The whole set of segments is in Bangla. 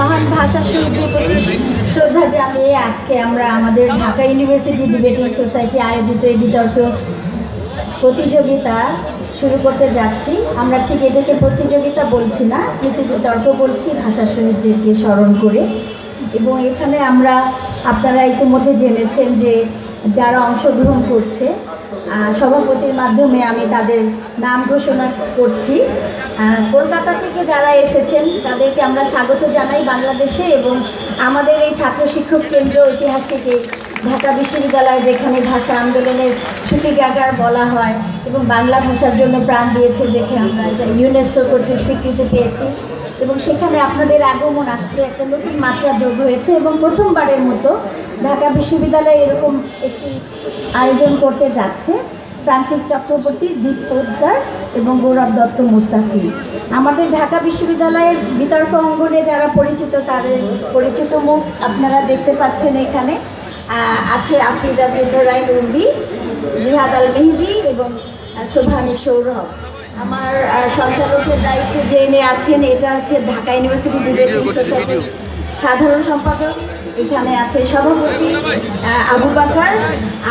মহান ভাষা শহীদদের প্রতি শ্রদ্ধা জানিয়ে আজকে আমরা আমাদের ঢাকা ইউনিভার্সিটি ডিবেটিং সোসাইটি আয়োজিত এই বিতর্ক প্রতিযোগিতা শুরু করতে যাচ্ছি। আমরা ঠিক এটাকে প্রতিযোগিতা বলছি না, কিন্তু বিতর্ক বলছি ভাষা শহীদদেরকে স্মরণ করে। এবং এখানে আমরা আপনারা ইতিমধ্যে জেনেছেন যে যারা অংশগ্রহণ করছে সভাপতির মাধ্যমে আমি তাদের নাম ঘোষণা করছি। কলকাতা থেকে যারা এসেছেন, তাদেরকে আমরা স্বাগত জানাই বাংলাদেশে এবং আমাদের এই ছাত্র শিক্ষক কেন্দ্র ঐতিহাসিক এই ঢাকা বিশ্ববিদ্যালয় যেখানে ভাষা আন্দোলনের ছুটি গাগার বলা হয় এবং বাংলা ভাষার জন্য প্রাণ দিয়েছে দেখে আমরা ইউনেস্কো কর্তৃক স্বীকৃতি পেয়েছি। এবং সেখানে আপনাদের আগমন আসলে একটা নতুন মাত্রা যোগ হয়েছে এবং প্রথমবারের মতো ঢাকা বিশ্ববিদ্যালয় এরকম একটি আয়োজন করতে যাচ্ছে। প্রান্তিক চক্রবর্তী দীপ পোদ্দার এবং গৌরব দত্ত মুস্তাফি আমাদের ঢাকা বিশ্ববিদ্যালয়ের বিতর্ক অঙ্গনে যারা পরিচিত, তাদের পরিচিত মুখ আপনারা দেখতে পাচ্ছেন এখানে। আছে আফ্রিদা চন্দ্র রায় রিহাদ আল মেহেদি এবং সোভানি সৌরভ। আমার সঞ্চালকের দায়িত্বে যে এনে আছেন এটা হচ্ছে ঢাকা ইউনিভার্সিটি ডিবেটিং সোসাইটির সাধারণ সম্পাদক। এখানে আছে সভাপতি আবু বাকার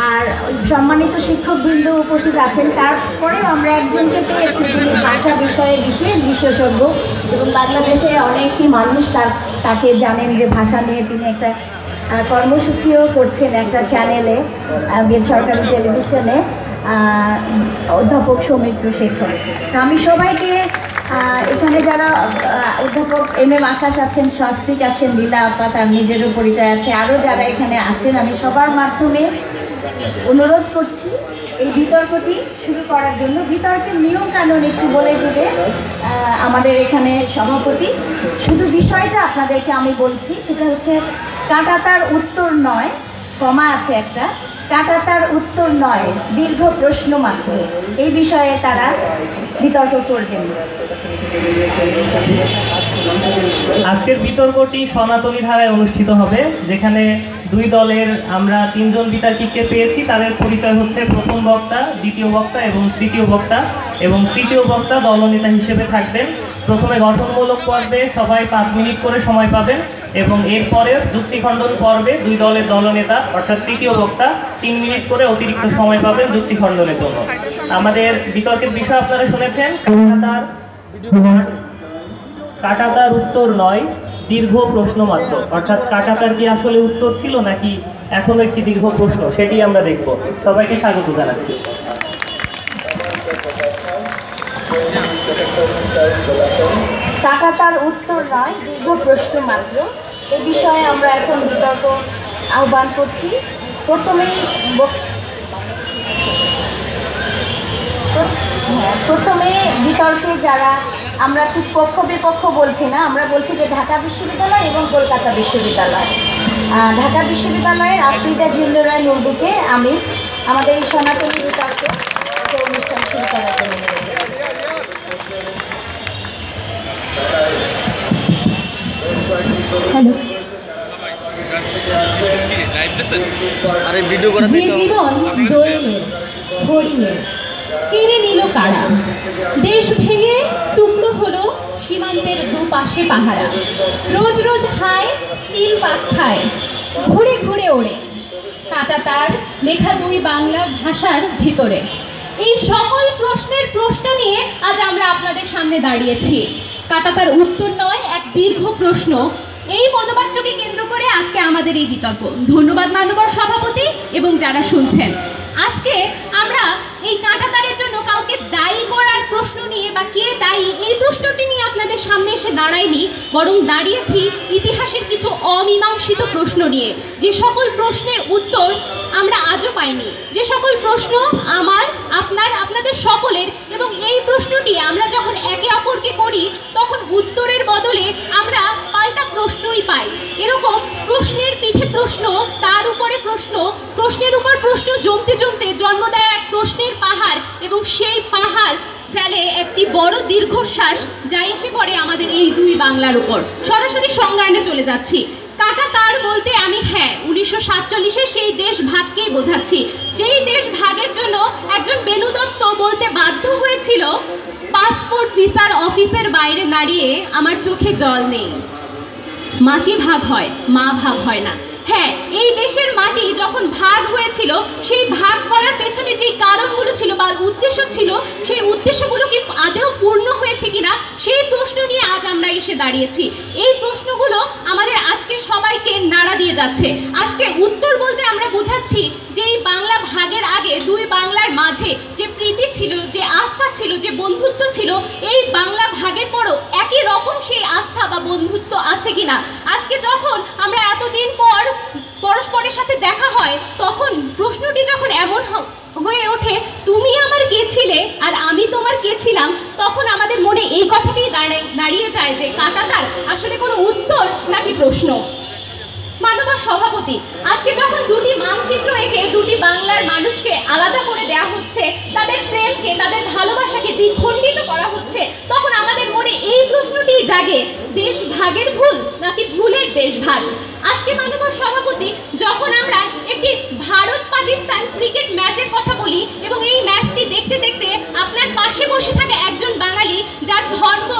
আর সম্মানিত শিক্ষকবৃন্দ উপস্থিত আছেন। তারপরেও আমরা একজনকে পেয়েছি যিনি ভাষা বিষয়ে বিশেষ বিশেষজ্ঞ এবং বাংলাদেশে অনেকই মানুষ তার তাকে জানেন যে ভাষা নিয়ে তিনি একটা কর্মসূচিও করছেন একটা চ্যানেলে আহ, বেসরকারি টেলিভিশনে অধ্যাপক সৌমিত্র শেখর। তো আমি সবাইকে এখানে যারা অধ্যাপক এম এম আকাশ আছেন শাস্ত্রিক আছেন, লীলা আপা তার নিজেরও পরিচয় আছে, আরও যারা এখানে আছেন, আমি সবার মাধ্যমে অনুরোধ করছি এই বিতর্কটি শুরু করার জন্য। বিতর্কের নিয়ম কানুন একটু বলে দিবে আমাদের এখানে সভাপতি। শুধু বিষয়টা আপনাদেরকে আমি বলছি, সেটা হচ্ছে কাটাতার উত্তর নয়, কমা আছে একটা। কাটাতার উত্তর নয়, দীর্ঘ প্রশ্ন মাত্র। এই বিষয়ে তারা বিতর্ক করবেন। আজকের বিতর্কটি সনাতনী ধারায় অনুষ্ঠিত হবে, যেখানে দুই দলের আমরা তিনজন বিতর্কিককে পেয়েছি। তাদের পরিচয় হচ্ছে প্রথম বক্তা, দ্বিতীয় বক্তা এবং তৃতীয় বক্তা। এবং তৃতীয় বক্তা দলনেতা হিসেবে থাকবেন। প্রথমে গঠনমূলক পর্বে সবাই পাঁচ মিনিট করে সময় পাবেন এবং এরপরে যুক্তিখণ্ডন পর্বে দুই দলের দলনেতা, অর্থাৎ তৃতীয় বক্তা তিন মিনিট করে অতিরিক্ত সময় পাবেন যুক্তিখণ্ডনের জন্য। আমাদের বিতর্কের বিষয় আপনারা শুনেছেন কলকাতার কাটাতার উত্তর নয়, দীর্ঘ প্রশ্ন মাত্র। অর্থাৎ কাটাতার কি আসলে উত্তর ছিল নাকি এখনও একটি দীর্ঘ প্রশ্ন, সেটি আমরা দেখব। সবাইকে স্বাগত জানাচ্ছি। কাটাতার উত্তর নয়, দীর্ঘ প্রশ্ন মাত্র। এই বিষয়ে আমরা এখন বিতর্ক আহ্বান করছি। প্রথমেই হ্যাঁ, প্রথমে বিতর্কে যারা আমরা ঠিক পক্ষ বিপক্ষ বলছি না আমরা বলছি যে ঢাকা বিশ্ববিদ্যালয় এবং কলকাতা বিশ্ববিদ্যালয়। ঢাকা বিশ্ববিদ্যালয়ের আফ্রিকা জিন্ডরায় নুরবুকে আমি আমাদের এই সনাতনী বিতর্ক অনুষ্ঠান শুরু করার জন্য অনুরোধ আরে ভিডিও করা যে দেখতে জীবন দোয়েলের হরিণের কেড়ে নিল কারা? দেশ ভেঙে টুকরো হলো সীমান্তের দুপাশে পাহারা। রোজ রোজ হায় চিল পাক খায় ঘুরে ঘুরে ওড়ে। কাটা তার লেখা দুই বাংলা ভাষার ভিতরে। এই সকল প্রশ্নের প্রশ্ন নিয়ে আজ আমরা আপনাদের সামনে দাঁড়িয়েছি। কাটা তার উত্তর নয় এক দীর্ঘ প্রশ্ন। এই মতবাচ্যকে কেন্দ্র করে আজকে আমাদের এই বিতর্ক। ধন্যবাদ মানবর সভাপতি এবং যারা শুনছেন। আজকে আমরা এই কাঁটাতারের জন্য কাউকে দায়ী করার প্রশ্ন নিয়ে বা কে দায়ী এই প্রশ্নটি নিয়ে আপনাদের সামনে এসে দাঁড়াইনি বরং দাঁড়িয়েছি ইতিহাসের কিছু অমীমাংসিত প্রশ্ন নিয়ে। যে সকল প্রশ্নের উত্তর আমরা আজও পাইনি। যে সকল প্রশ্ন আমার, আপনার, আপনাদের সকলের এবং এই প্রশ্নটি আমরা যখন একে অপরকে করি, তখন উত্তরের বদলে আমরা পাল্টা প্রশ্নই পাই। এরকম প্রশ্নের পিঠে প্রশ্ন, তার উপরে প্রশ্ন, প্রশ্নের উপর প্রশ্ন জমতে জমতে জন্ম দেয় এক প্রশ্নের পাহাড় এবং সেই পাহাড় ফেলে একটি বড় দীর্ঘশ্বাস যা এসে পড়ে আমাদের এই দুই বাংলার উপর। সরাসরি সংজ্ঞায়নে চলে যাচ্ছি। কাটা তার বলতে আমি হ্যাঁ উনিশশো সাতচল্লিশে সেই দেশ ভাগকেই বোঝাচ্ছি। যেই দেশ ভাগের জন্য একজন বেনু দত্ত বলতে বাধ্য হয়েছিল, পাসপোর্ট ভিসার অফিসের বাইরে দাঁড়িয়ে আমার চোখে জল নেই। মাটি ভাগ হয় মা ভাগ হয় না। হ্যাঁ এই দেশের মাটি যখন ভাগ হয়েছিল, সেই ভাগ করার পেছনে যে কারণগুলো ছিল বা উদ্দেশ্য ছিল, সেই উদ্দেশ্যগুলো কি আদেও পূর্ণ হয়েছে কিনা, সেই প্রশ্ন নিয়ে আজ আমরা এসে দাঁড়িয়েছি। এই প্রশ্নগুলো আমাদের আজকে সবাইকে নাড়া দিয়ে যাচ্ছে। আজকে উত্তর বলতে আমরা বোঝাচ্ছি যে এই বাংলা ভাগের আগে দুই বাংলার মাঝে যে প্রীতি ছিল, যে আস্থা ছিল, যে বন্ধুত্ব ছিল, এই বাংলা ভাগের পরও একই রকম সেই আস্থা বা বন্ধুত্ব আছে কিনা? আজকে যখন আমরা এতদিন পর পরস্পরের সাথে দেখা হয়, তখন প্রশ্নটি যখন এমন হয়ে ওঠে, তুমি আমার কে ছিলে আর আমি তোমার কে ছিলাম? তখন আমাদের মনে এই কথাটি দাঁড়ায় যায় যে কাটাতার আসলে কোনো উত্তর নাকি প্রশ্ন? মানবার সভাপতি আজকে যখন দুটি মানচিত্র এঁকে দুটি বাংলার মানুষকে আলাদা করে দেয়া হচ্ছে, তাদের প্রেমকে, তাদের ভালোবাসাকে দ্বিখণ্ডিত করা হচ্ছে, তখন আমাদের মনে এই প্রশ্নটি জাগে, দেশ ভাগের ভুল নাকি ভুলের দেশ ভাগ? আজকে মানবার সভাপতি, যখন আমরা একটি ভারত পাকিস্তান ক্রিকেট ম্যাচের কথা বলি এবং এই ম্যাচটি দেখতে দেখতে আপনার পাশে বসে থাকে একজন বাঙালি যার ধর্ম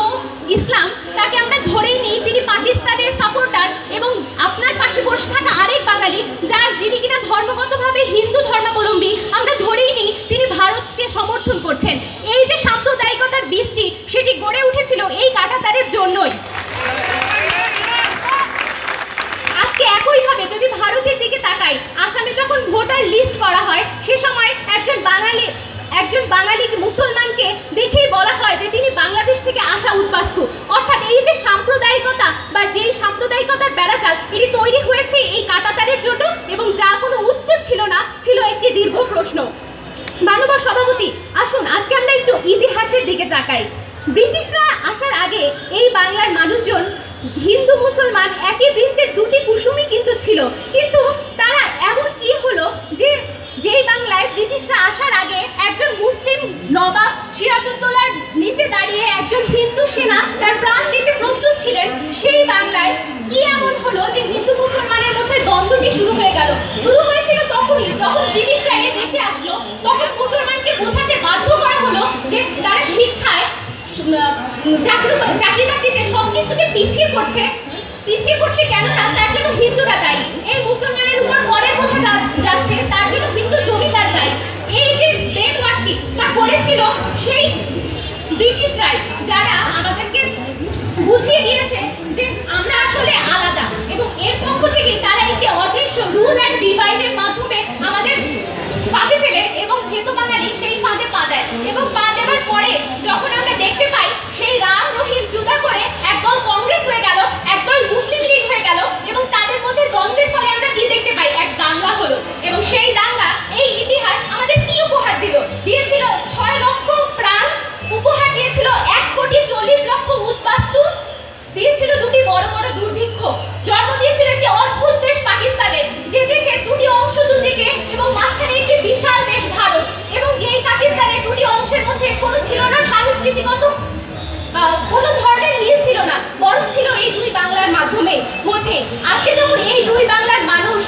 ইসলাম তাকে আমরা ধরেই নিই, তিনি পাকিস্তানের সাপোর্টার এবং আপনার পাশে বসে থাকা আরেক বাঙালি যার যিনি কিনা ধর্মগতভাবে হিন্দু ধর্মাবলম্বী, আমরা ধরেই নিই তিনি ভারতকে সমর্থন করছেন। এই যে সাম্প্রদায়িকতার বীজটি সেটি গড়ে উঠেছিল এই কাটাতারের জন্যই আজকে একইভাবে যদি ভারতের দিকে তাকাই, আসামে যখন ভোটার লিস্ট করা হয়, সে সময় একজন বাঙালি একজন বাঙালি মুসলমানকে দেখেই বলা হয় যে তিনি বাংলাদেশ থেকে আসা উদ্বাস্তু। অর্থাৎ এই যে সাম্প্রদায়িকতা বা যেই সাম্প্রদায়িকতার বেড়াচাল, এটি তৈরি হয়েছে এই কাটাতারের জন্য এবং যা কোনো উত্তর ছিল না, ছিল একটি দীর্ঘ প্রশ্ন। মানবর সভাপতি, আসুন, আজকে আমরা একটু ইতিহাসের দিকে তাকাই। ব্রিটিশরা আসার আগে এই বাংলার মানুষজন হিন্দু মুসলমান একই বৃন্তের দুটি কুসুমই কিন্তু ছিল। কিন্তু তারা এমন কি হলো যে, যেই বাংলায় ব্রিটিশরা আসার আগে একজন মুসলিম নবাব সিরাজউদ্দৌলার নিচে দাঁড়িয়ে একজন হিন্দু সেনা তার প্রাণ দিতে প্রস্তুত ছিলেন, সেই বাংলায় কি এমন হলো যে হিন্দু মুসলমানের মধ্যে দ্বন্দ্বটি শুরু হয়ে গেল? শুরু হয়েছিল তখনই যখন ব্রিটিশরা এই দেশে আসলো, তখন মুসলমানকে বোঝাতে বাধ্য করা হলো যে তারা শিক্ষায় চাকরি চাকরি বাকরিতে সব পিছিয়ে পড়ছে। পিছিয়ে পড়ছে কেন? না, তার জন্য হিন্দুরা দায়ী। এই মুসলমানের উপর করের বোঝা যাচ্ছে, তার জন্য হিন্দু জমিদার দায়ী। এই যে ব্রেন ওয়াশটি তা করেছিল সেই ব্রিটিশরাই যারা আমাদেরকে বুঝিয়ে দিয়েছে যে আমরা আসলে আলাদা এবং এর পক্ষ থেকে তারা একটি অদৃশ্য রুল অ্যান্ড ডিভাইডের মাধ্যমে আমাদের ফাঁদে ফেলে এবং ভেত বাঙালি সেই ফাঁদে পা দেয়। এবং পা দেওয়ার পরে যখন হয়ে গেল একদল মুসলিম লীগ হয়ে গেল এবং তাদের মধ্যে দ্বন্দ্বের ফলে আমরা কি দেখতে পাই? এক দাঙ্গা হলো এবং সেই দাঙ্গা এই ইতিহাস আমাদের কি উপহার দিল? দিয়েছিল ছয় লক্ষ প্রাণ উপহার দিয়েছিল এক কোটি চল্লিশ লক্ষ উদ্বাস্তু দিয়েছিল দুটি বড় বড় দুর্ভিক্ষ জন্ম দিয়েছিল একটি অদ্ভুত দেশ পাকিস্তানের যে দেশের দুটি অংশ দুদিকে এবং মাঝখানে একটি বিশাল দেশ ভারত এবং এই পাকিস্তানের দুটি অংশের মধ্যে কোনো ছিল না সাংস্কৃতিকত আহ, কোনো ধরনের মিল ছিল না, বরং ছিল এই দুই বাংলার মাধ্যমে মধ্যে। আজকে যখন এই দুই বাংলার মানুষ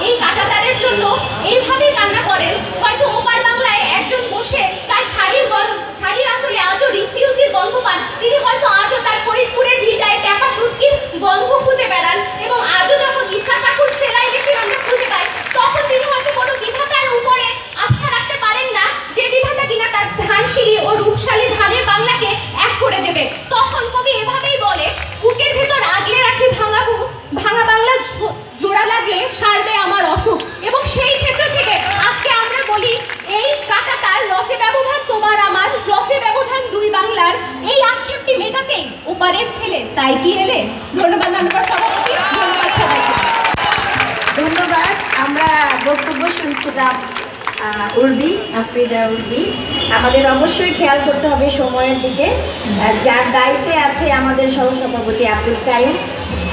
এই কাটাতারের জন্য এইভাবে কান্না করেন, হয়তো ওপার বাংলায় একজন বসে তার শাড়ির গন্ধ শাড়ির আঁচলে আজও রিফিউজির গন্ধ পান। তিনি হয়তো আজও তার ফরিদপুরের ভিটায় ট্যাপা সুটকির গন্ধ খুঁজে বেড়ান এবং আজও যখন ইচ্ছা ঠাকুর সেলাই মেশিন আমরা খুঁজে পাই তখন তিনি হয়তো কোনো বিধাতার উপরে আস্থা রাখতে পারেন না যে বিধাতা কিনা তার ধানসিঁড়ি ও রূপশালী ধানের বাংলাকে এক করে দেবে তখন কবি এভাবেই বলে বুকের ভেতর আগলে রাখি ভাঙা বু- ভাঙা বাংলা জো- জোড়া লাগলে সারবে আমার অসুখ এবং সেই ক্ষেত্র থেকে আজকে আমরা বলি এই কাটাতার রচে ব্যবধান তোমার আমার রচে ব্যবধান দুই বাংলার এই আক্ষেপটি মেটাতেই ওপারের ছেলে তাই কি এলে ধন্যবাদ আমার সভাপতি ধন্যবাদ সবাইকে ধন্যবাদ আমরা বক্তব্য শুনছিলাম আহ, উর্বি আমাদের অবশ্যই খেয়াল করতে হবে সময়ের দিকে। যার দায়িত্বে আছে আমাদের সহসভাপতি আব্দুল কাইম।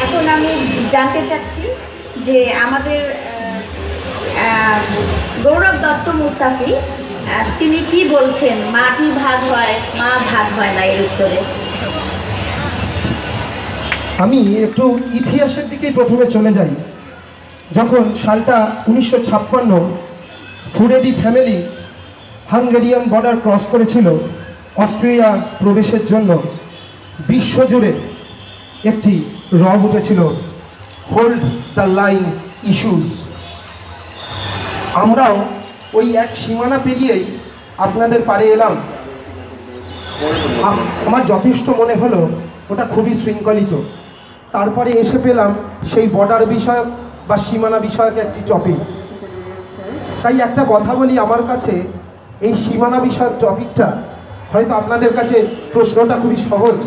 এখন আমি জানতে চাচ্ছি যে আমাদের গৌরব দত্ত মুস্তাফি তিনি কি বলছেন? মাটি ভাগ হয়? মা ভাগ হয় না এর উত্তরে। আমি একটু ইতিহাসের দিকেই প্রথমে চলে যাই। যখন সালটা উনিশশো ছাপ্পান্ন Furedi family Hungarian border cross করেছিল অস্ট্রিয়া প্রবেশের জন্য। বিশ্বজুড়ে একটি রব উঠেছিল। হোল্ড দ্য লাইন ইস্যুস আমরাও ওই এক সীমানা পেরিয়েই আপনাদের পাড়ে এলাম। আমার যথেষ্ট মনে হলো ওটা খুবই শৃঙ্খলিত। তারপরে এসে পেলাম সেই বর্ডার বিষয়ক বা সীমানা বিষয়ক একটি টপিক তাই একটা কথা বলি আমার কাছে। এই সীমানা বিষয়ক টপিকটা হয়তো আপনাদের কাছে প্রশ্নটা খুবই সহজ,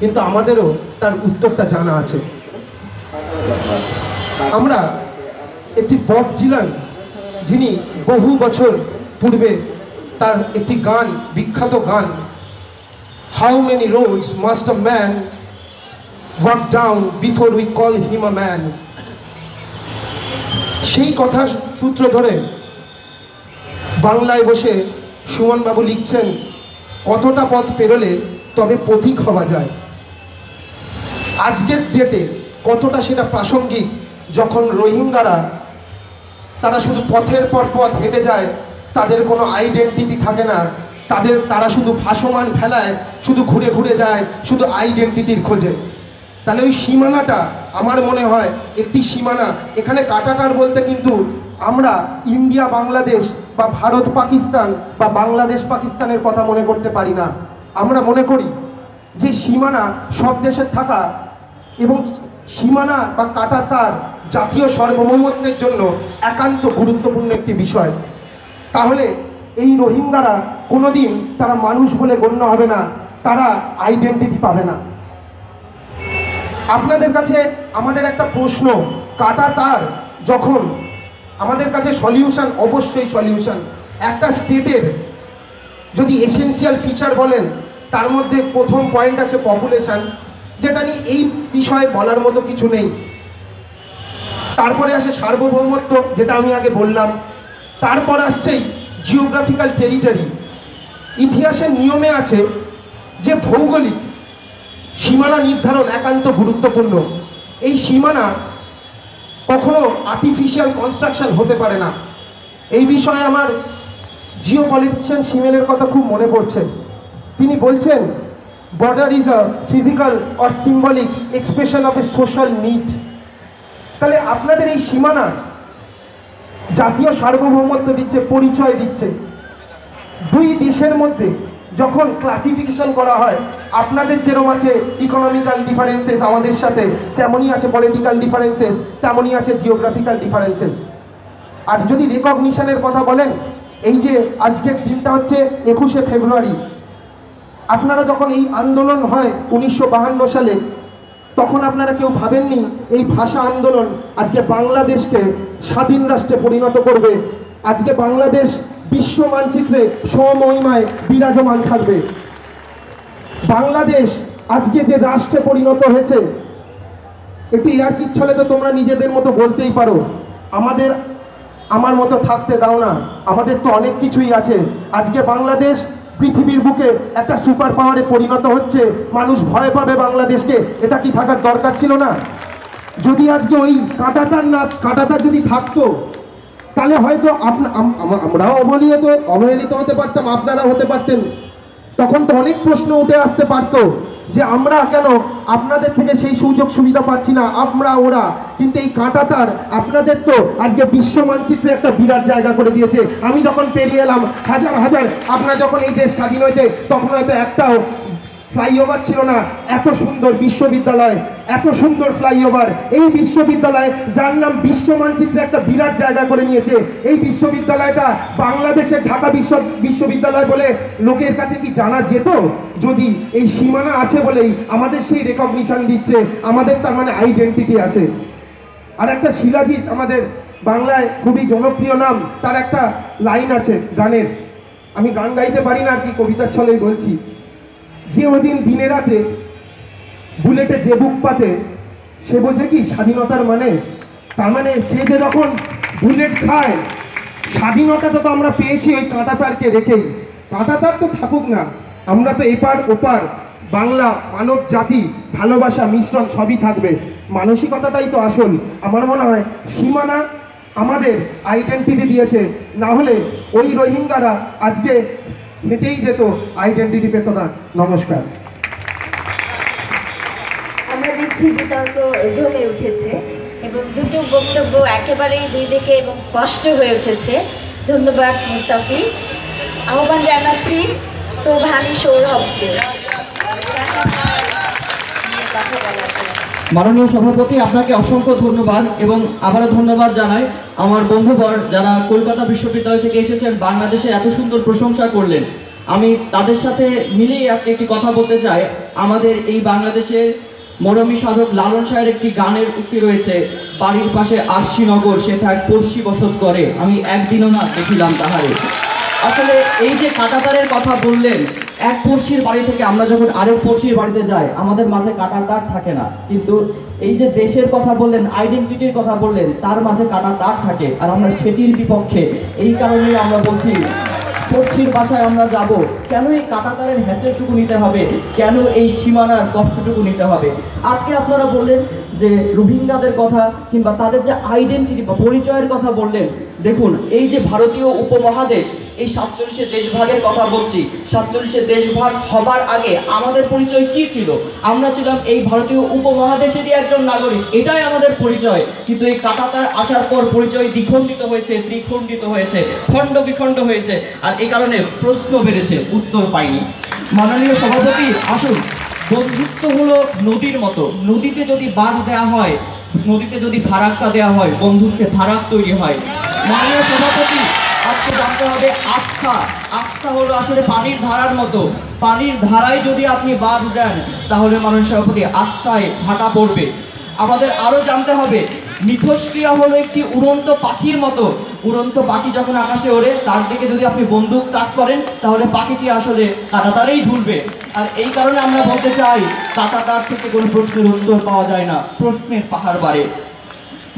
কিন্তু আমাদেরও তার উত্তরটা জানা আছে। আমরা একটি বব জিলান, যিনি বহু বছর পূর্বে তার একটি গান, বিখ্যাত গান how many roads must a man walk down before we call him a man সেই কথার সূত্র ধরে বাংলায় বসে সুমনবাবু লিখছেন, কতটা পথ পেরোলে তবে পথিক হওয়া যায়? আজকের ডেটে কতটা সেটা প্রাসঙ্গিক, যখন রোহিঙ্গারা, তারা শুধু পথের পর পথ হেঁটে যায়, তাদের কোনো আইডেন্টিটি থাকে না, তাদের, তারা শুধু ভাসমান ফেলায়, শুধু ঘুরে ঘুরে যায়, শুধু আইডেন্টিটির খোঁজে। তাহলে ওই সীমানাটা, আমার মনে হয়, একটি সীমানা, এখানে কাটাটার বলতে কিন্তু আমরা ইন্ডিয়া, বাংলাদেশ বা ভারত পাকিস্তান বা বাংলাদেশ পাকিস্তানের কথা মনে করতে পারি না। আমরা মনে করি যে সীমানা সব দেশের থাকা এবং সীমানা বা কাটা তার জাতীয় সার্বভৌমত্বের জন্য একান্ত গুরুত্বপূর্ণ একটি বিষয়। তাহলে এই রোহিঙ্গারা কোনোদিন তারা মানুষ বলে গণ্য হবে না, তারা আইডেন্টিটি পাবে না। আপনাদের কাছে আমাদের একটা প্রশ্ন কাটা তার যখন আমাদের কাছে সলিউশন অবশ্যই সলিউশন একটা স্টেটের যদি এসেনশিয়াল ফিচার বলেন, তার মধ্যে প্রথম পয়েন্ট আছে পপুলেশান যেটা নিয়ে এই বিষয়ে বলার মতো কিছু নেই। তারপরে আসে সার্বভৌমত্ব, যেটা আমি আগে বললাম। তারপর আসছেই জিওগ্রাফিক্যাল টেরিটরি ইতিহাসের নিয়মে আছে যে ভৌগোলিক সীমানা নির্ধারণ একান্ত গুরুত্বপূর্ণ। এই সীমানা কখনো আর্টিফিশিয়াল কনস্ট্রাকশন হতে পারে না। এই বিষয়ে আমার জিও পলিটিশিয়ান সিমেলের কথা খুব মনে পড়ছে। তিনি বলছেন border is a physical or symbolic expression of a social need তাহলে আপনাদের এই সীমানা জাতীয় সার্বভৌমত্ব দিচ্ছে, পরিচয় দিচ্ছে। দুই দেশের মধ্যে যখন ক্লাসিফিকেশন করা হয়, আপনাদের যেরকম আছে ইকোনমিক্যাল ডিফারেন্সেস আমাদের সাথে, তেমনই আছে পলিটিক্যাল ডিফারেন্সেস তেমনই আছে জিওগ্রাফিক্যাল ডিফারেন্সেস আর যদি রেকগনিশনের কথা বলেন, এই যে আজকের দিনটা হচ্ছে একুশে ফেব্রুয়ারি, আপনারা যখন এই আন্দোলন হয় উনিশশো সালে, তখন আপনারা কেউ ভাবেননি এই ভাষা আন্দোলন আজকে বাংলাদেশকে স্বাধীন রাষ্ট্রে পরিণত করবে। আজকে বাংলাদেশ বিশ্ব মানচিত্রে সমহিমায় বিরাজমান থাকবে। বাংলাদেশ আজকে যে রাষ্ট্রে পরিণত হয়েছে, একটু ইয়ার ছলে তো তোমরা নিজেদের মতো বলতেই পারো। আমাদের, আমার মতো থাকতে দাও না। আমাদের তো অনেক কিছুই আছে। আজকে বাংলাদেশ পৃথিবীর বুকে একটা সুপার পাওয়ারে পরিণত হচ্ছে। মানুষ ভয় পাবে বাংলাদেশকে। এটা কি থাকার দরকার ছিল না? যদি আজকে ওই কাঁটাতার না কাঁটাতার যদি থাকতো তাহলে হয়তো আমরাও অবহেলিত অবহেলিত হতে পারতাম আপনারা হতে পারতেন। তখন তো অনেক প্রশ্ন উঠে আসতে পারতো যে আমরা কেন আপনাদের থেকে সেই সুযোগ সুবিধা পাচ্ছি না, আমরা, ওরা। কিন্তু এই কাঁটাতার আপনাদের তো আজকে বিশ্ব মানচিত্রে একটা বিরাট জায়গা করে দিয়েছে। আমি যখন পেরিয়ে এলাম, হাজার হাজার, আপনার যখন এই দেশ স্বাধীন হয়েছে, তখন হয়তো একটাও ফ্লাইওভার ছিল না। এত সুন্দর বিশ্ববিদ্যালয়, এত সুন্দর ফ্লাইওভার। এই বিশ্ববিদ্যালয়, যার নাম বিশ্ব মানচিত্রে একটা বিরাট জায়গা করে নিয়েছে। এই বিশ্ববিদ্যালয়টা বাংলাদেশের ঢাকা বিশ্ব, বিশ্ববিদ্যালয় বলে লোকের কাছে কি জানা যেত? যদি এই সীমানা আছে বলেই আমাদের সেই রেকগনিশন দিচ্ছে, আমাদের তার মানে আইডেন্টিটি আছে। আর একটা শিলাজিৎ আমাদের বাংলায় খুবই জনপ্রিয় নাম, তার একটা লাইন আছে গানের। আমি গান গাইতে পারি না আর কি, কবিতার ছলেই বলছি। যে ওদিন দিনে রাতে বুলেটে যে বুক পাতে, সে বোঝে কি স্বাধীনতার মানে? তার মানে সে যে যখন বুলেট খায় স্বাধীনতাটা তো আমরা পেয়েছি ওই কাঁটাতারকে রেখেই। কাঁটাতার তো থাকুক না, আমরা তো এপার ওপার, বাংলা, মানব জাতি, ভালোবাসা, মিশ্রণ সবই থাকবে। মানসিকতাটাই তো আসল। আমার মনে হয় সীমানা আমাদের আইডেন্টিটি দিয়েছে। না হলে ওই রোহিঙ্গারা আজকে হেঁটেই যেত আইডেন্টিটি পেত না। নমস্কার। আমরা উঠেছে এবং বক্তব্য একেবারেই এবং স্পষ্ট হয়ে উঠেছে। ধন্যবাদ মুস্তাফি। আহ্বান জানাচ্ছি শোভানি সৌরভকে। মাননীয় সভাপতি, আপনাকে অসংখ্য ধন্যবাদ এবং আবারও ধন্যবাদ জানাই। আমার বন্ধুবর যারা কলকাতা বিশ্ববিদ্যালয় থেকে এসেছেন, বাংলাদেশে এত সুন্দর প্রশংসা করলেন। আমি তাদের সাথে মিলেই আজকে একটি কথা বলতে চাই। আমাদের এই বাংলাদেশের মরমী সাধক লালন শাহের একটি গানের উক্তি রয়েছে, বাড়ির পাশে আশিনগর সে থাক পড়শি বসত করে। আমি একদিনও না দেখিলাম তাহারে। আসলে এই যে কাটাতারের কথা বললেন, এক পড়শির বাড়ি থেকে আমরা যখন আরেক পড়শির বাড়িতে যাই, আমাদের মাঝে কাটাতার থাকে না। কিন্তু এই যে দেশের কথা বললেন আইডেন্টিটির কথা বললেন, তার মাঝে কাটাতার থাকে। আর আমরা সেটির বিপক্ষে, এই কারণেই আমরা বলছি, পড়শির বাসায় আমরা যাব। কেন এই কাটাতারের হ্যাসেলটুকু নিতে হবে? কেন এই সীমানার কষ্টটুকু নিতে হবে? আজকে আপনারা বললেন যে রোহিঙ্গাদের কথা কিংবা তাদের যে আইডেন্টিটি বা পরিচয়ের কথা বললেন, দেখুন, এই যে ভারতীয় উপমহাদেশ, এই সাতচল্লিশের দেশভাগের কথা বলছি সাতচল্লিশের দেশভাগ হবার আগে আমাদের পরিচয় কি ছিল? আমরা ছিলাম এই ভারতীয় উপমহাদেশেরই একজন নাগরিক, এটাই আমাদের পরিচয়। কিন্তু এই কাটাতার আসার পর পরিচয় দ্বিখণ্ডিত হয়েছে, ত্রিখণ্ডিত হয়েছে, খণ্ড বিখণ্ড হয়েছে, আর এই কারণে প্রশ্ন বেড়েছে, উত্তর পাইনি। মাননীয় সভাপতি, আসুন। বন্ধুত্ব হলো নদীর মতো। নদীতে যদি বাঁধ দেওয়া হয়, নদীতে যদি ফারাক্কা দেওয়া হয়, বন্ধুত্বে ফারাক তৈরি হয়। মাননীয় সভাপতি, আজকে জানতে হবে আস্থা। আস্থা হলো আসলে পানির ধারার মতো। পানির ধারায় যদি আপনি বাঁধ দেন, তাহলে মাননীয় সভাপতি, আস্থায় ভাটা পড়বে। আমাদের আরও জানতে হবে, মিথস্ক্রিয়া হলো একটি উড়ন্ত পাখির মতো। উড়ন্ত পাখি যখন আকাশে ওড়ে, তার দিকে যদি আপনি বন্দুক তাক করেন, তাহলে পাখিটি আসলে কাটাতারেই ঝুলবে। আর এই কারণে আমরা বলতে চাই, কাটাতার থেকে কোনো প্রশ্নের উত্তর পাওয়া যায় না, প্রশ্নের পাহাড় বাড়ে।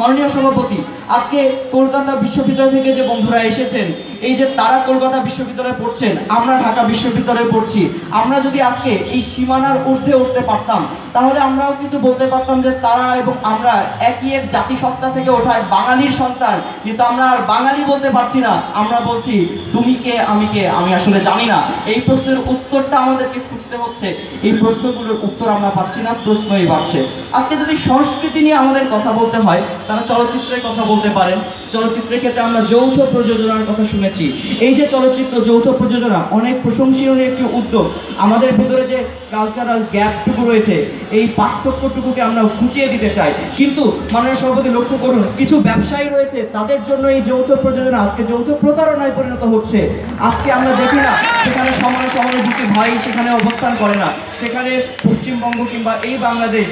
মাননীয় সভাপতি, আজকে কলকাতা বিশ্ববিদ্যালয় থেকে যে বন্ধুরা এসেছেন এই যে তারা কলকাতা বিশ্ববিদ্যালয়ে পড়ছেন, আমরা ঢাকা বিশ্ববিদ্যালয়ে পড়ছি, আমরা যদি আজকে এই সীমানার ঊর্ধ্বে উঠতে পারতাম, তাহলে আমরাও কিন্তু বলতে পারতাম যে তারা এবং আমরা একই এক জাতিসত্তা থেকে ওঠায় বাঙালির সন্তান, কিন্তু আমরা আর বাঙালি বলতে পারছি না। আমরা বলছি, তুমি কে, আমি কে, আমি আসলে জানি না। এই প্রশ্নের উত্তরটা আমাদেরকে খুঁজতে হচ্ছে। এই প্রশ্নগুলোর উত্তর আমরা পাচ্ছি না, প্রশ্নই বাড়ছে। আজকে যদি সংস্কৃতি নিয়ে আমাদের কথা বলতে হয় তারা চলচ্চিত্রের কথা বলতে পারেন। চলচ্চিত্রের ক্ষেত্রে আমরা যৌথ প্রযোজনার কথা শুনেছি। এই যে চলচ্চিত্র যৌথ প্রযোজনা, অনেক প্রশংসনীয় একটি উদ্যোগ। আমাদের ভেতরে যে কালচারাল গ্যাপটুকু রয়েছে, এই পার্থক্যটুকুকে আমরা ঘুচিয়ে দিতে চাই। কিন্তু মাননীয় সভাপতি, লক্ষ্য করুন, কিছু ব্যবসায়ী রয়েছে, তাদের জন্য এই যৌথ প্রযোজনা আজকে যৌথ প্রতারণায় পরিণত হচ্ছে। আজকে আমরা দেখি না, সেখানে সমানে সমানে দুটি ভাই সেখানে অবস্থান করে না। সেখানে পশ্চিমবঙ্গ কিংবা এই বাংলাদেশ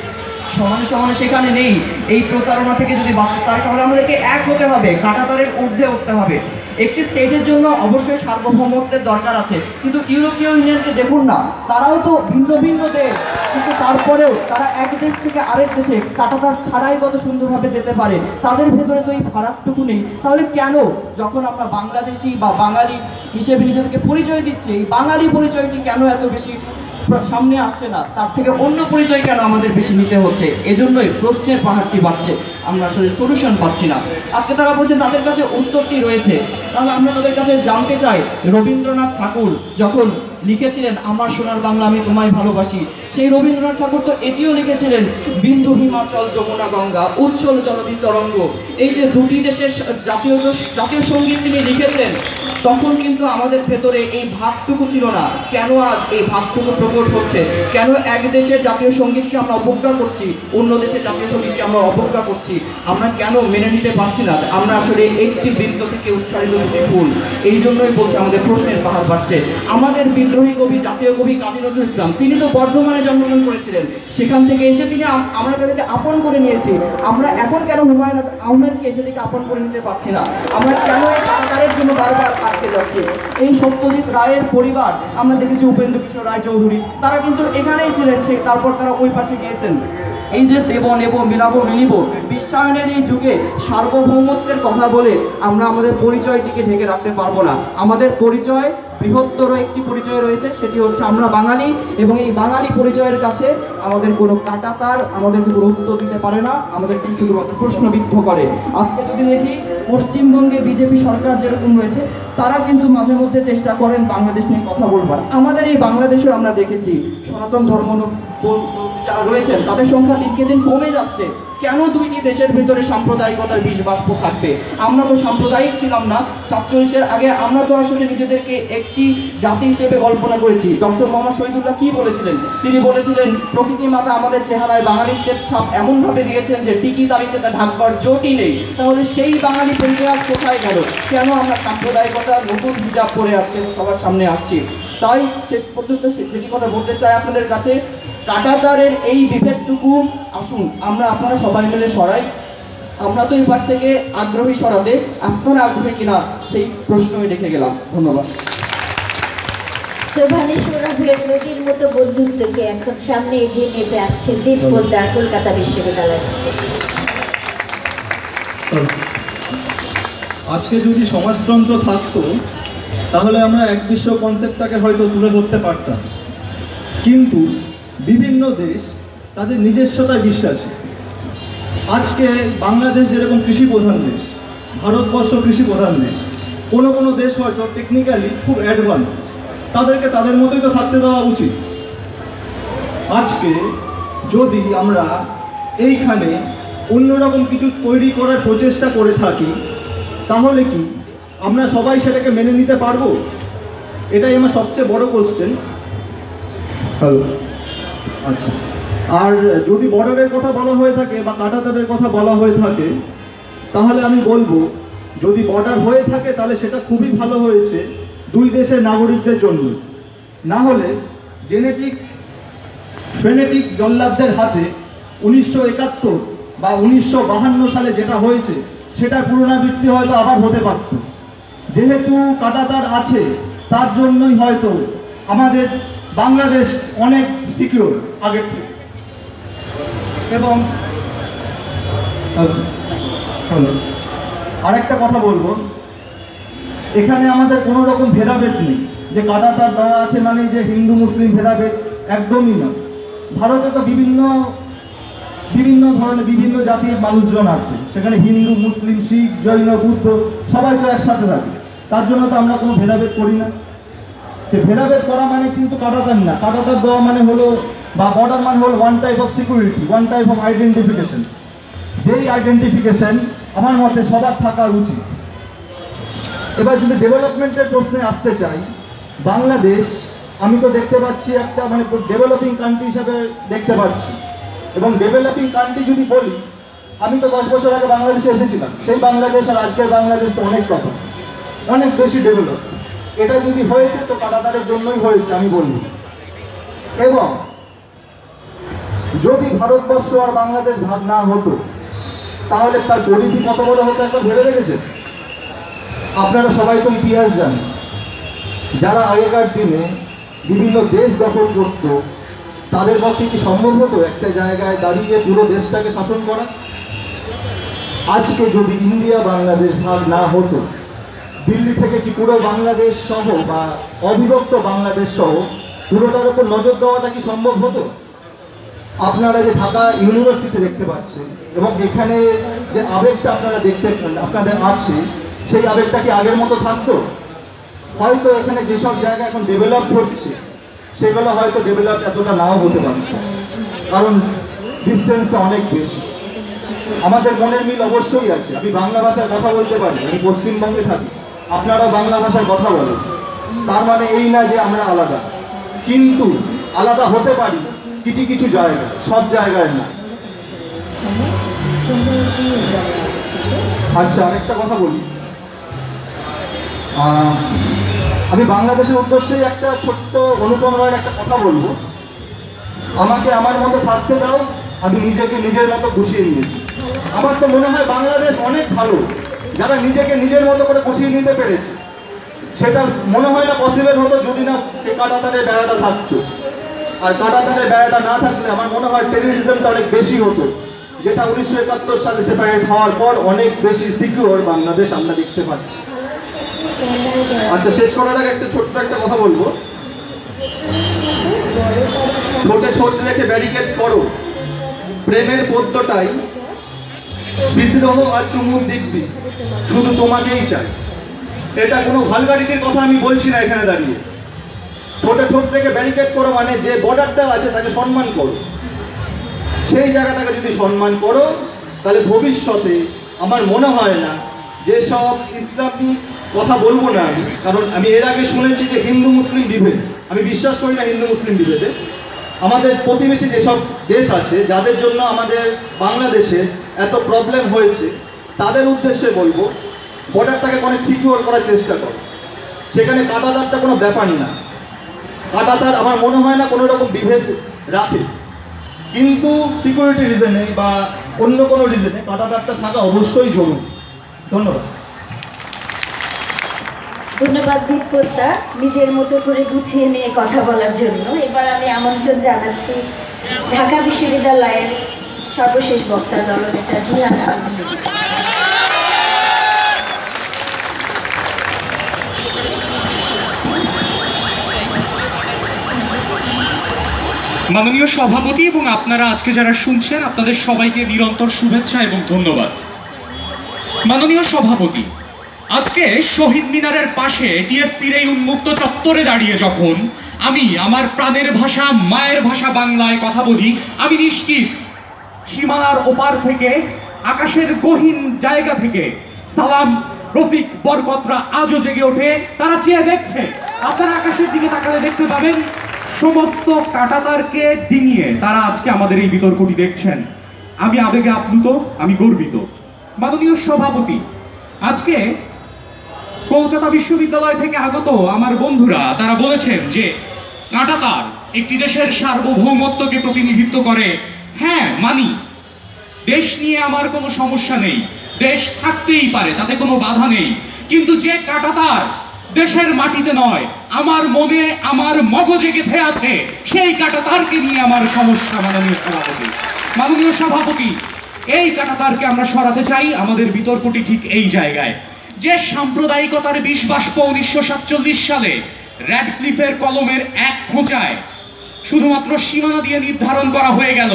সমানে সমানে সেখানে নেই। এই প্রতারণা থেকে যদি বাঁচতে চাই তাহলে আমাদেরকে এক হতে হবে, কাটাতারের ঊর্ধ্বে উঠতে হবে। একটি স্টেটের জন্য অবশ্যই সার্বভৌমত্বের দরকার আছে। কিন্তু ইউরোপীয় ইউনিয়নকে দেখুন না, তারাও তো ভিন্ন ভিন্ন দেশ। কিন্তু তারপরেও তারা এক দেশ থেকে আরেক দেশে কাটাতার ছাড়াই কত সুন্দরভাবে যেতে পারে, তাদের ভেতরে তো এই ফারাকটুকু নেই। তাহলে কেন যখন আমরা বাংলাদেশি বা বাঙালি হিসেবে নিজেদেরকে পরিচয় দিচ্ছি, এই বাঙালি পরিচয়টি কেন এত বেশি সামনে আসছে না, তার থেকে অন্য পরিচয় কেন আমাদের বেশি নিতে হচ্ছে? এজন্যই প্রশ্নের পাহাড়টি বাড়ছে, আমরা আসলে সলিউশন পাচ্ছি না। আজকে তারা বলছেন তাদের কাছে উত্তরটি রয়েছে। তাহলে আমরা তাদের কাছে জানতে চাই রবীন্দ্রনাথ ঠাকুর যখন লিখেছিলেন, আমার সোনার বাংলা আমি তোমায় ভালোবাসি। সেই রবীন্দ্রনাথ ঠাকুর তো এটিও লিখেছিলেন, বিন্দু হিমাচল, যমুনা গঙ্গা উচ্ছল জলদি তরঙ্গ। এই যে দুটি দেশের জাতীয় জাতীয় সংগীত তিনি লিখেছেন তখন কিন্তু আমাদের ভেতরে এই ভাবটুকু ছিল না। কেন আজ এই ভাবটুকু প্রকট হচ্ছে? কেন এক দেশের জাতীয় সঙ্গীতকে আমরা অবজ্ঞা করছি, অন্য দেশের জাতীয় সঙ্গীতকে আমরা অবজ্ঞা করছি? আমরা কেন মেনে নিতে পারছি না? আমরা আসলে একটি বৃত্ত থেকে উৎসারিত দুটি ফুল। এই জন্যই বলছি আমাদের প্রশ্নের পাহাড় বাড়ছে। আমাদের বিদ্রোহী কবি, জাতীয় কবি কাজী নজরুল ইসলাম। তিনি তো বর্ধমানে জন্মগ্রহণ করেছিলেন। সেখান থেকে এসে তিনি আমরা তাদেরকে আপন করে নিয়েছি। আমরা এখন কেন হুমায়ুন আহমেদকে এসে থেকে আপন করে নিতে পারছি না? আমরা কেন এই জন্য বারবার আটকে যাচ্ছি? এই সত্যজিৎ রায়ের পরিবার, আমরা দেখেছি উপেন্দ্র কিশোর রায় চৌধুরী, তারা কিন্তু এখানেই ছিলেন সে, তারপর তারা ওই পাশে গিয়েছেন। এই যে দেব নেব, মিলাবো মিলিব, বিশ্বায়নের এই যুগে সার্বভৌমত্বের কথা বলে আমরা আমাদের পরিচয়টিকে ঢেকে রাখতে পারব না। আমাদের পরিচয় বৃহত্তর একটি পরিচয় রয়েছে, সেটি হচ্ছে আমরা বাঙালি এবং এই বাঙালি পরিচয়ের কাছে আমাদের কোনো কাটাতার আমাদেরকে কোনো উত্তর দিতে পারে না আমাদেরকে শুধুমাত্র প্রশ্নবিদ্ধ করে। আজকে যদি দেখি, পশ্চিমবঙ্গে বিজেপি সরকার যেরকম রয়েছে, তারা কিন্তু মাঝে মধ্যে চেষ্টা করেন বাংলাদেশ নিয়ে কথা বলবার। আমাদের এই বাংলাদেশেও আমরা দেখেছি, সনাতন ধর্ম যারা রয়েছেন, তাদের সংখ্যা দিনকে দিন কমে যাচ্ছে। কেন দুইটি দেশের ভিতরে সাম্প্রদায়িকতার বিষ বাষ্প থাকবে? আমরা তো সাম্প্রদায়িক ছিলাম না। সাতচল্লিশের আগে আমরা তো আসলে নিজেদেরকে একটি জাতি হিসেবে কল্পনা করেছি। ডক্টর মোহাম্মদ শহীদুল্লাহ কি বলেছিলেন? তিনি বলেছিলেন প্রকৃতি মাতা আমাদের চেহারায় বাঙালিত্বের ছাপ এমনভাবে দিয়েছেন যে টিকি দাঁড়িতে তা ঢাকবার জোটই নেই। তাহলে সেই বাঙালি পরিচয় কোথায় গেল? কেন আমরা সাম্প্রদায়িকতার নতুন হিজাব পরে আজকে সবার সামনে আসছি? তাই শেষ পর্যন্ত সে- যেটি কথা বলতে চাই আপনাদের কাছে, কাটাতারের এই বিভেদটুকু আসুন আমরা আপনারা সবাই মিলে সরাই। আমরা তো এই পাশ থেকে আগ্রহী সরাতে আপনারা আগ্রহী কিনা সেই প্রশ্নই রেখে গেলাম। ধন্যবাদ। শোভানেশ্বরের নদীর মতো বন্ধুত্বকে এখন সামনে এগিয়ে নিতে আসছে দীপ পোদ্দার কলকাতা বিশ্ববিদ্যালয়। আজকে যদি সমাজতন্ত্র থাকতো তাহলে আমরা এক বিশ্ব কনসেপ্টটাকে হয়তো তুলে ধরতে পারতাম। কিন্তু বিভিন্ন দেশ তাদের নিজস্বতায় বিশ্বাসী। আজকে বাংলাদেশ যেরকম কৃষি প্রধান দেশ ভারতবর্ষ কৃষি প্রধান দেশ কোনো কোনো দেশ হয়তো টেকনিক্যালি খুব অ্যাডভান্স তাদেরকে তাদের মতোই তো থাকতে দেওয়া উচিত। আজকে যদি আমরা এইখানে অন্যরকম কিছু তৈরি করার প্রচেষ্টা করে থাকি তাহলে কি আমরা সবাই সেটাকে মেনে নিতে পারব? এটাই আমার সবচেয়ে বড় কোশ্চেন হ্যালো আচ্ছা। আর যদি বর্ডারের কথা বলা হয়ে থাকে বা কাটাতারের কথা বলা হয়ে থাকে, তাহলে আমি বলব, যদি বর্ডার হয়ে থাকে, তাহলে সেটা খুবই ভালো হয়েছে দুই দেশের নাগরিকদের জন্য। না হলে জেনেটিক ফেনেটিক জল্লাদদের হাতে উনিশশো একাত্তর বা উনিশশো বাহান্ন সালে যেটা হয়েছে, সেটার পুনরাবৃত্তি হয়তো আবার হতে পারত। যেহেতু কাটাতার আছে, তার জন্যই হয়তো আমাদের বাংলাদেশ অনেক সিকিউর আগের থেকে। এবং আরেকটা কথা বলব। এখানে আমাদের কোনো রকম ভেদাভেদ নেই। যে কাটাতার দেওয়া আছে মানে যে হিন্দু, মুসলিম ভেদাভেদ একদমই না। ভারতে তো বিভিন্ন বিভিন্ন ধরনের বিভিন্ন জাতির মানুষজন আছে। সেখানে হিন্দু, মুসলিম, শিখ, জৈন, বুদ্ধ সবাই তো একসাথে থাকে। তার জন্য তো আমরা কোনো ভেদাভেদ করি না। সে ভেদাভেদ করা মানে কিন্তু কাটাতার না। কাটাতার দেওয়া মানে হলো বা বর্ডার মানে হলো one type of security one type of identification যেই আইডেন্টিফিকেশন আমার মতে সবার থাকা উচিত। এবার যদি ডেভেলপমেন্টের প্রশ্নে আসতে চাই, বাংলাদেশ, আমি তো দেখতে পাচ্ছি একটা মানে ডেভেলপিং কান্ট্রি হিসাবে দেখতে পাচ্ছি। এবং ডেভেলপিং কান্ট্রি যদি বলি, আমি তো দশ বছর আগে বাংলাদেশে এসেছিলাম। সেই বাংলাদেশ আর আজকের বাংলাদেশ তো অনেক কথা অনেক বেশি ডেভেলপ এটা যদি হয়েছে, তো কাটাতারের জন্যই হয়েছে, আমি বলব। এবং যদি ভারতবর্ষ আর বাংলাদেশ ভাগ না হতো, তাহলে তার পরিধি কত বড় হতো একবার ভেবে দেখেছেন? আপনারা সবাই তো ইতিহাস জানেন। যারা আগেকার দিনে বিভিন্ন দেশ দখল করত, তাদের পক্ষে কি সম্ভব হতো একটা জায়গায় দাঁড়িয়ে পুরো দেশটাকে শাসন করা? আজকে যদি ইন্ডিয়া বাংলাদেশ ভাগ না হতো দিল্লি থেকে কি পুরো বাংলাদেশ সহ বা অবিভক্ত বাংলাদেশ সহ পুরোটার উপর নজর দেওয়াটা কি সম্ভব হতো? আপনারা যে ঢাকা ইউনিভার্সিটি দেখতে পাচ্ছেন এবং এখানে যে আবেগটা আপনারা দেখতে আপনাদের আছে, সেই আবেগটা কি আগের মতো থাকতো? হয়তো এখানে যেসব জায়গা এখন ডেভেলপ হচ্ছে, সেগুলো হয়তো ডেভেলপ এতটা নাও হতে পারে। কারণ ডিস্টেন্সটা অনেক বেশি। আমাদের মনের মিল অবশ্যই আছে। আমি বাংলা ভাষায় কথা বলতে পারি, আমি পশ্চিমবঙ্গে থাকি। আপনারাও বাংলা ভাষায় কথা বলেন। তার মানে এই না যে আমরা আলাদা। কিন্তু আলাদা হতে পারি, কিছু কিছু জায়গায়, সব জায়গায় না। আচ্ছা আরেকটা কথা বলি। আমি বাংলাদেশের উদ্দেশ্যেই একটা ছোট্ট অনুপম রায়ের একটা কথা বলব। আমাকে আমার মতো থাকতে দাও, আমি নিজেকে নিজের মতো গুছিয়ে নিয়েছি। আমার তো মনে হয় বাংলাদেশ অনেক ভালো। যারা নিজেকে নিজের মতো করে গুছিয়ে নিতে পেরেছে, সেটা মনে হয় না পসিবল হতো যদি না সে কাটাতারের বেড়াটা থাকতো। আর কাটা কাটাতারের বেড়াটা না থাকলে আমার মনে হয় টেরোরিজমটা অনেক বেশি হতো, যেটা উনিশশো একাত্তর সালে সেপারেট হওয়ার পর অনেক বেশি সিকিউর বাংলাদেশ আমরা দেখতে পাচ্ছি। আচ্ছা শেষ করার আগে একটা ছোট্ট একটা কথা বলব। ঠোঁটে ঠোঁট রেখে ব্যারিকেড করো। প্রেমের পদ্মটাই বিদ্রোহ আর চুমুর দিব্যি শুধু তোমাকেই চাই। এটা কোনো ভালগারিটির কথা আমি বলছি না এখানে দাঁড়িয়ে। ঠোঁটে ঠোঁট থেকে ব্যারিকেড করো মানে যে বর্ডারটা আছে তাকে সম্মান করো। সেই জায়গাটাকে যদি সম্মান করো, তাহলে ভবিষ্যতে আমার মনে হয় না যেসব ইসলামিক কথা বলব না আমি। কারণ আমি এর আগে শুনেছি যে হিন্দু মুসলিম বিভেদ। আমি বিশ্বাস করি না হিন্দু মুসলিম বিভেদে। আমাদের প্রতিবেশী যেসব দেশ আছে, যাদের জন্য আমাদের বাংলাদেশে এত প্রবলেম হয়েছে, তাদের উদ্দেশ্যে বলব বর্ডারটাকে অনেক সিকিউর করার চেষ্টা করো। সেখানে কাটাদারটা কোনো ব্যাপারই না। কাটাতার আমার মনে হয় না কোনো রকম বিভেদ রাখে। কিন্তু সিকিউরিটি রিজনে বা অন্য কোনো রিজনে কাটাতারটা থাকা অবশ্যই জরুরি। ধন্যবাদ। ধন্যবাদ দীপকর্তা নিজের মতো করে গুছিয়ে নিয়ে কথা বলার জন্য এবার আমি আমন্ত্রণ জানাচ্ছি ঢাকা বিশ্ববিদ্যালয়ের সর্বশেষ বক্তা দলনেতা জিয়া আলমগীর। মাননীয় সভাপতি এবং আপনারা আজকে যারা শুনছেন, আপনাদের সবাইকে নিরন্তর শুভেচ্ছা এবং ধন্যবাদ মাননীয় সভাপতি আজকে শহীদ মিনারের পাশে টিএসসির এই উন্মুক্ত চত্বরে দাঁড়িয়ে যখন আমি আমার প্রাণের ভাষা, মায়ের ভাষা বাংলায় কথা বলি, আমি নিশ্চিত সীমানার ওপার থেকে, আকাশের গহীন জায়গা থেকে সালাম, রফিক, বরকতরা আজও জেগে ওঠে। তারা চেয়ে দেখছে, আপনারা আকাশের দিকে তাকালে দেখতে পাবেন, সমস্ত কাটাতারকে ডিঙিয়ে তারা আজকে আমাদের এই বিতর্কটি দেখছেন। আমি আবেগে আপ্লুত, আমি গর্বিত। মাননীয় সভাপতি, আজকে কলকাতা বিশ্ববিদ্যালয় থেকে আগত আমার বন্ধুরা, তারা বলেছেন যে কাঁটাতার একটি দেশের সার্বভৌমত্বকে প্রতিনিধিত্ব করে। হ্যাঁ মানি, দেশ নিয়ে আমার কোনো সমস্যা নেই। দেশ থাকতেই পারে, তাতে কোনো বাধা নেই। কিন্তু যে কাঁটাতার দেশের মাটিতে নয়, আমার মনে আমার মগজে গেঁথে আছে, সেই কাঁটাতারকে নিয়ে আমার সমস্যা, মাননীয় সভাপতি। মাননীয় সভাপতি, এই কাঁটাতারকে আমরা সরাতে চাই, আমাদের বিতর্কটি ঠিক এই জায়গায়। যে সাম্প্রদায়িকতার বিষ বাষ্প উনিশশো সাতচল্লিশ সালে র্যাডক্লিফের কলমের এক খোঁচায় শুধুমাত্র সীমানা দিয়ে নির্ধারণ করা হয়ে গেল।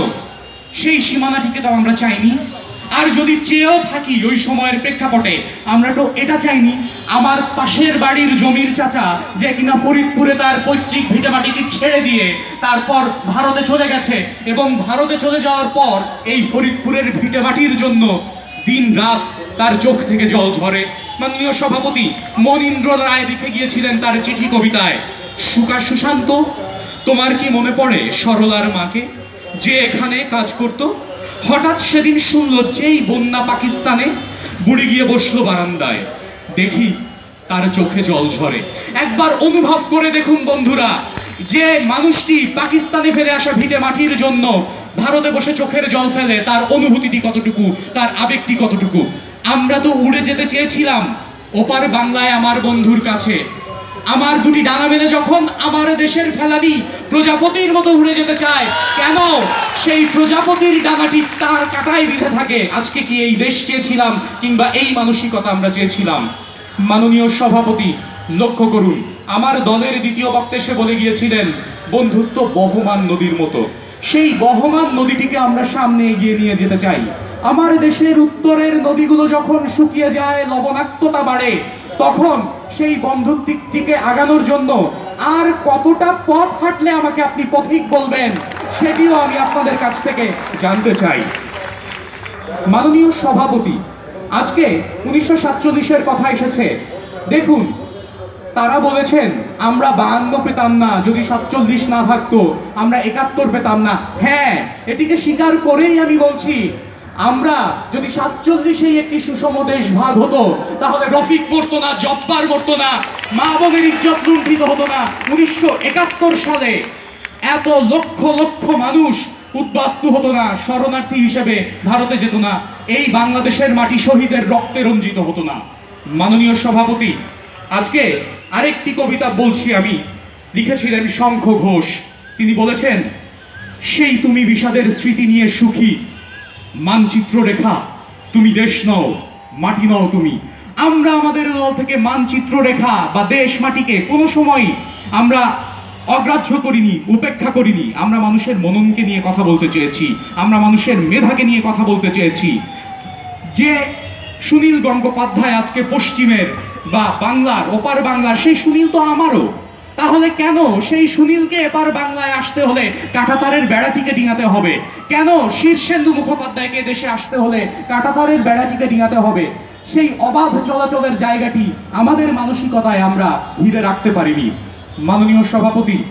সেই সীমানাটিকে তো আমরা চাইনি। আর যদি চেয়েও থাকি ওই সময়ের প্রেক্ষাপটে, আমরা তো এটা চাইনি। আমার পাশের বাড়ির জমির চাচা যে কিনা ফরিদপুরে তার পৈতৃক ভিটেমাটিটি ছেড়ে দিয়ে তারপর ভারতে চলে গেছে এবং ভারতে চলে যাওয়ার পর এই ফরিদপুরের ভিটেমাটির জন্য দিন রাত তার চোখ থেকে জল ঝরে। মাননীয় সভাপতি মনীন্দ্র রায় লিখে গিয়েছিলেন তার চিঠি কবিতায়, সুকা সুশান্ত, তোমার কি মনে পড়ে সরলার মাকে? যে এখানে কাজ করত, হঠাৎ সেদিন শুনল যেই বন্যা পাকিস্তানে বুড়ি গিয়ে বসল বারান্দায়। দেখি, তার চোখে জল ঝরে। একবার অনুভব করে দেখুন বন্ধুরা, যে মানুষটি পাকিস্তানে ফেলে আসা ভিটে মাটির জন্য ভারতে বসে চোখের জল ফেলে তার অনুভূতিটি কতটুকু, তার আবেগটি কতটুকু? আমরা তো উড়ে যেতে চেয়েছিলাম, ওপার বাংলায় আমার বন্ধুর কাছে। আমার দুটি ডানা মেলে যখন আমার দেশের ফেলানি প্রজাপতির মতো উড়ে যেতে চায়, কেন? সেই প্রজাপতির ডানাটি তার কাটায় বিঁধে থাকে। আজকে কি এই দেশ চেয়েছিলাম কিংবা এই মানসিকতা আমরা চেয়েছিলাম? মাননীয় সভাপতি, লক্ষ্য করুন, আমার দলের দ্বিতীয় বক্তা এসে বলে গিয়েছিলেন, বন্ধুত্ব বহমান নদীর মতো। সেই বহমান নদীটিকে আমরা সামনে এগিয়ে নিয়ে যেতে চাই। আমার দেশের উত্তরের নদীগুলো যখন শুকিয়ে যায়, লবণাক্ততা বাড়ে, তখন সেই বন্ধুত্বটিকে আগানোর জন্য আর কতটা পথ হাঁটলে আমাকে আপনি পথিক বলবেন, সেটিও আমি আপনাদের কাছ থেকে জানতে চাই। মাননীয় সভাপতি, আজকে উনিশশো সাতচল্লিশের কথা এসেছে। দেখুন তারা বলেছেন, আমরা বাহান্ন পেতাম না, যদি সাতচল্লিশ না থাকতো, আমরা একাত্তর পেতাম না। হ্যাঁ এটিকে স্বীকার করেই আমি বলছি, আমরা যদি সাতচল্লিশেই একটি সুষম দেশ ভাগ হতো, তাহলে রফিক পড়তো না, জব্বার পড়তো না, মা বোনের ইজ্জত লুণ্ঠিত হতো না। উনিশশো একাত্তর সালে এত লক্ষ লক্ষ মানুষ উদ্বাস্তু হতো না, শরণার্থী হিসেবে ভারতে যেত না, এই বাংলাদেশের মাটি শহীদের রক্তে রঞ্জিত হতো না। মাননীয় সভাপতি আজকে আরেকটি কবিতা বলছি আমি। লিখেছিলেন শঙ্খ ঘোষ। তিনি বলেছেন, সেই তুমি বিষাদের স্মৃতি নিয়ে সুখী। মানচিত্র রেখা তুমি দেশ নও, মাটি নও তুমি। আমরা আমাদের দল থেকে মানচিত্র রেখা বা দেশ মাটিকে কোনো সময় আমরা অগ্রাহ্য করিনি, উপেক্ষা করিনি। আমরা মানুষের মননকে নিয়ে কথা বলতে চেয়েছি। আমরা মানুষের মেধাকে নিয়ে কথা বলতে চেয়েছি। যে সুনীল গঙ্গোপাধ্যায় আজকে পশ্চিমের বা বাংলার ওপার বাংলার সেই সুনীল তো আমারও। তাহলে কেন সেই সুনীলকে এপার বাংলায় আসতে হলে কাঁটাতারের বেড়াটিকে ডিঙাতে হবে? কেন শীর্ষেন্দু মুখোপাধ্যায়কে দেশে আসতে হলে কাঁটাতারের বেড়াটিকে ডিঙাতে হবে? সেই অবাধ চলাচলের জায়গাটি আমাদের মানসিকতায় আমরা ঘিরে রাখতে পারিনি। মাননীয় সভাপতি,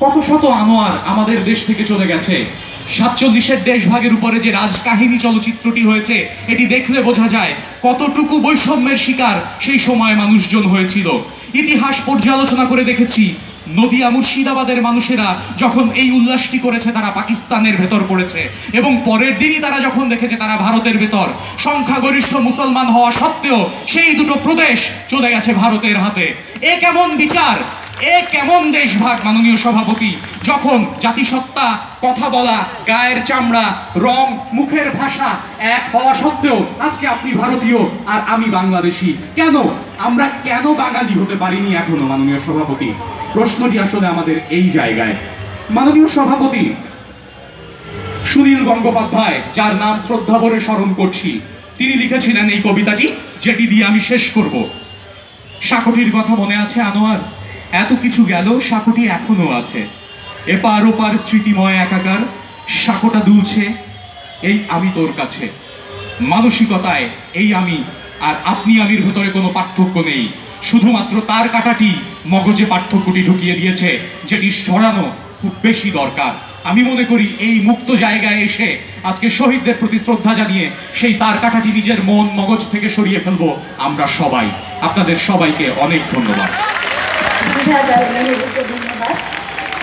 কত শত আনোয়ার আমাদের দেশ থেকে চলে গেছে। সাতচল্লিশের দেশভাগের উপরে যে রাজকাহিনী চলচ্চিত্রটি হয়েছে, এটি দেখলে বোঝা যায় কতটুকু বৈষম্যের শিকার সেই সময় মানুষজন হয়েছিল। ইতিহাস পর্যালোচনা করে দেখেছি, নদিয়া মুর্শিদাবাদের মানুষেরা যখন এই উল্লাসটি করেছে, তারা পাকিস্তানের ভেতর পড়েছে এবং পরের দিনই তারা যখন দেখেছে, তারা ভারতের ভেতর। সংখ্যাগরিষ্ঠ মুসলমান হওয়া সত্ত্বেও সেই দুটো প্রদেশ চলে গেছে ভারতের হাতে। এ কেমন বিচার? এ কেমন দেশভাগ মাননীয় সভাপতি? যখন জাতিসত্তা, কথা বলা, গায়ের চামড়া, রং, মুখের ভাষা এক হওয়া সত্ত্বেও আজকে আপনি ভারতীয় আর আমি বাংলাদেশি, কেন? আমরা কেন বাঙালি হতে পারিনি এখনও মাননীয় সভাপতি? প্রশ্নটি আসলে আমাদের এই জায়গায়। মাননীয় সভাপতি, সুনীল গঙ্গোপাধ্যায়, যার নাম শ্রদ্ধা ভরে স্মরণ করছি, তিনি লিখেছিলেন এই কবিতাটি, যেটি দিয়ে আমি শেষ করব। সাকটির কথা মনে আছে আনোয়ার? এত কিছু গেল, সাঁকোটি এখনও আছে। এপার ওপার স্মৃতিময় একাকার, সাঁকোটা দুলছে, এই আমি তোর কাছে। মানসিকতায় এই আমি, আর আপনি আমির ভেতরে কোনো পার্থক্য নেই। শুধুমাত্র তার কাটাটি মগজে পার্থক্যটি ঢুকিয়ে দিয়েছে, যেটি সরানো খুব বেশি দরকার। আমি মনে করি এই মুক্ত জায়গায় এসে আজকে শহীদদের প্রতি শ্রদ্ধা জানিয়ে সেই তার কাটাটি নিজের মন মগজ থেকে সরিয়ে ফেলব আমরা সবাই। আপনাদের সবাইকে অনেক ধন্যবাদ। বিধাতা মেহেরুকে ধন্যবাদ।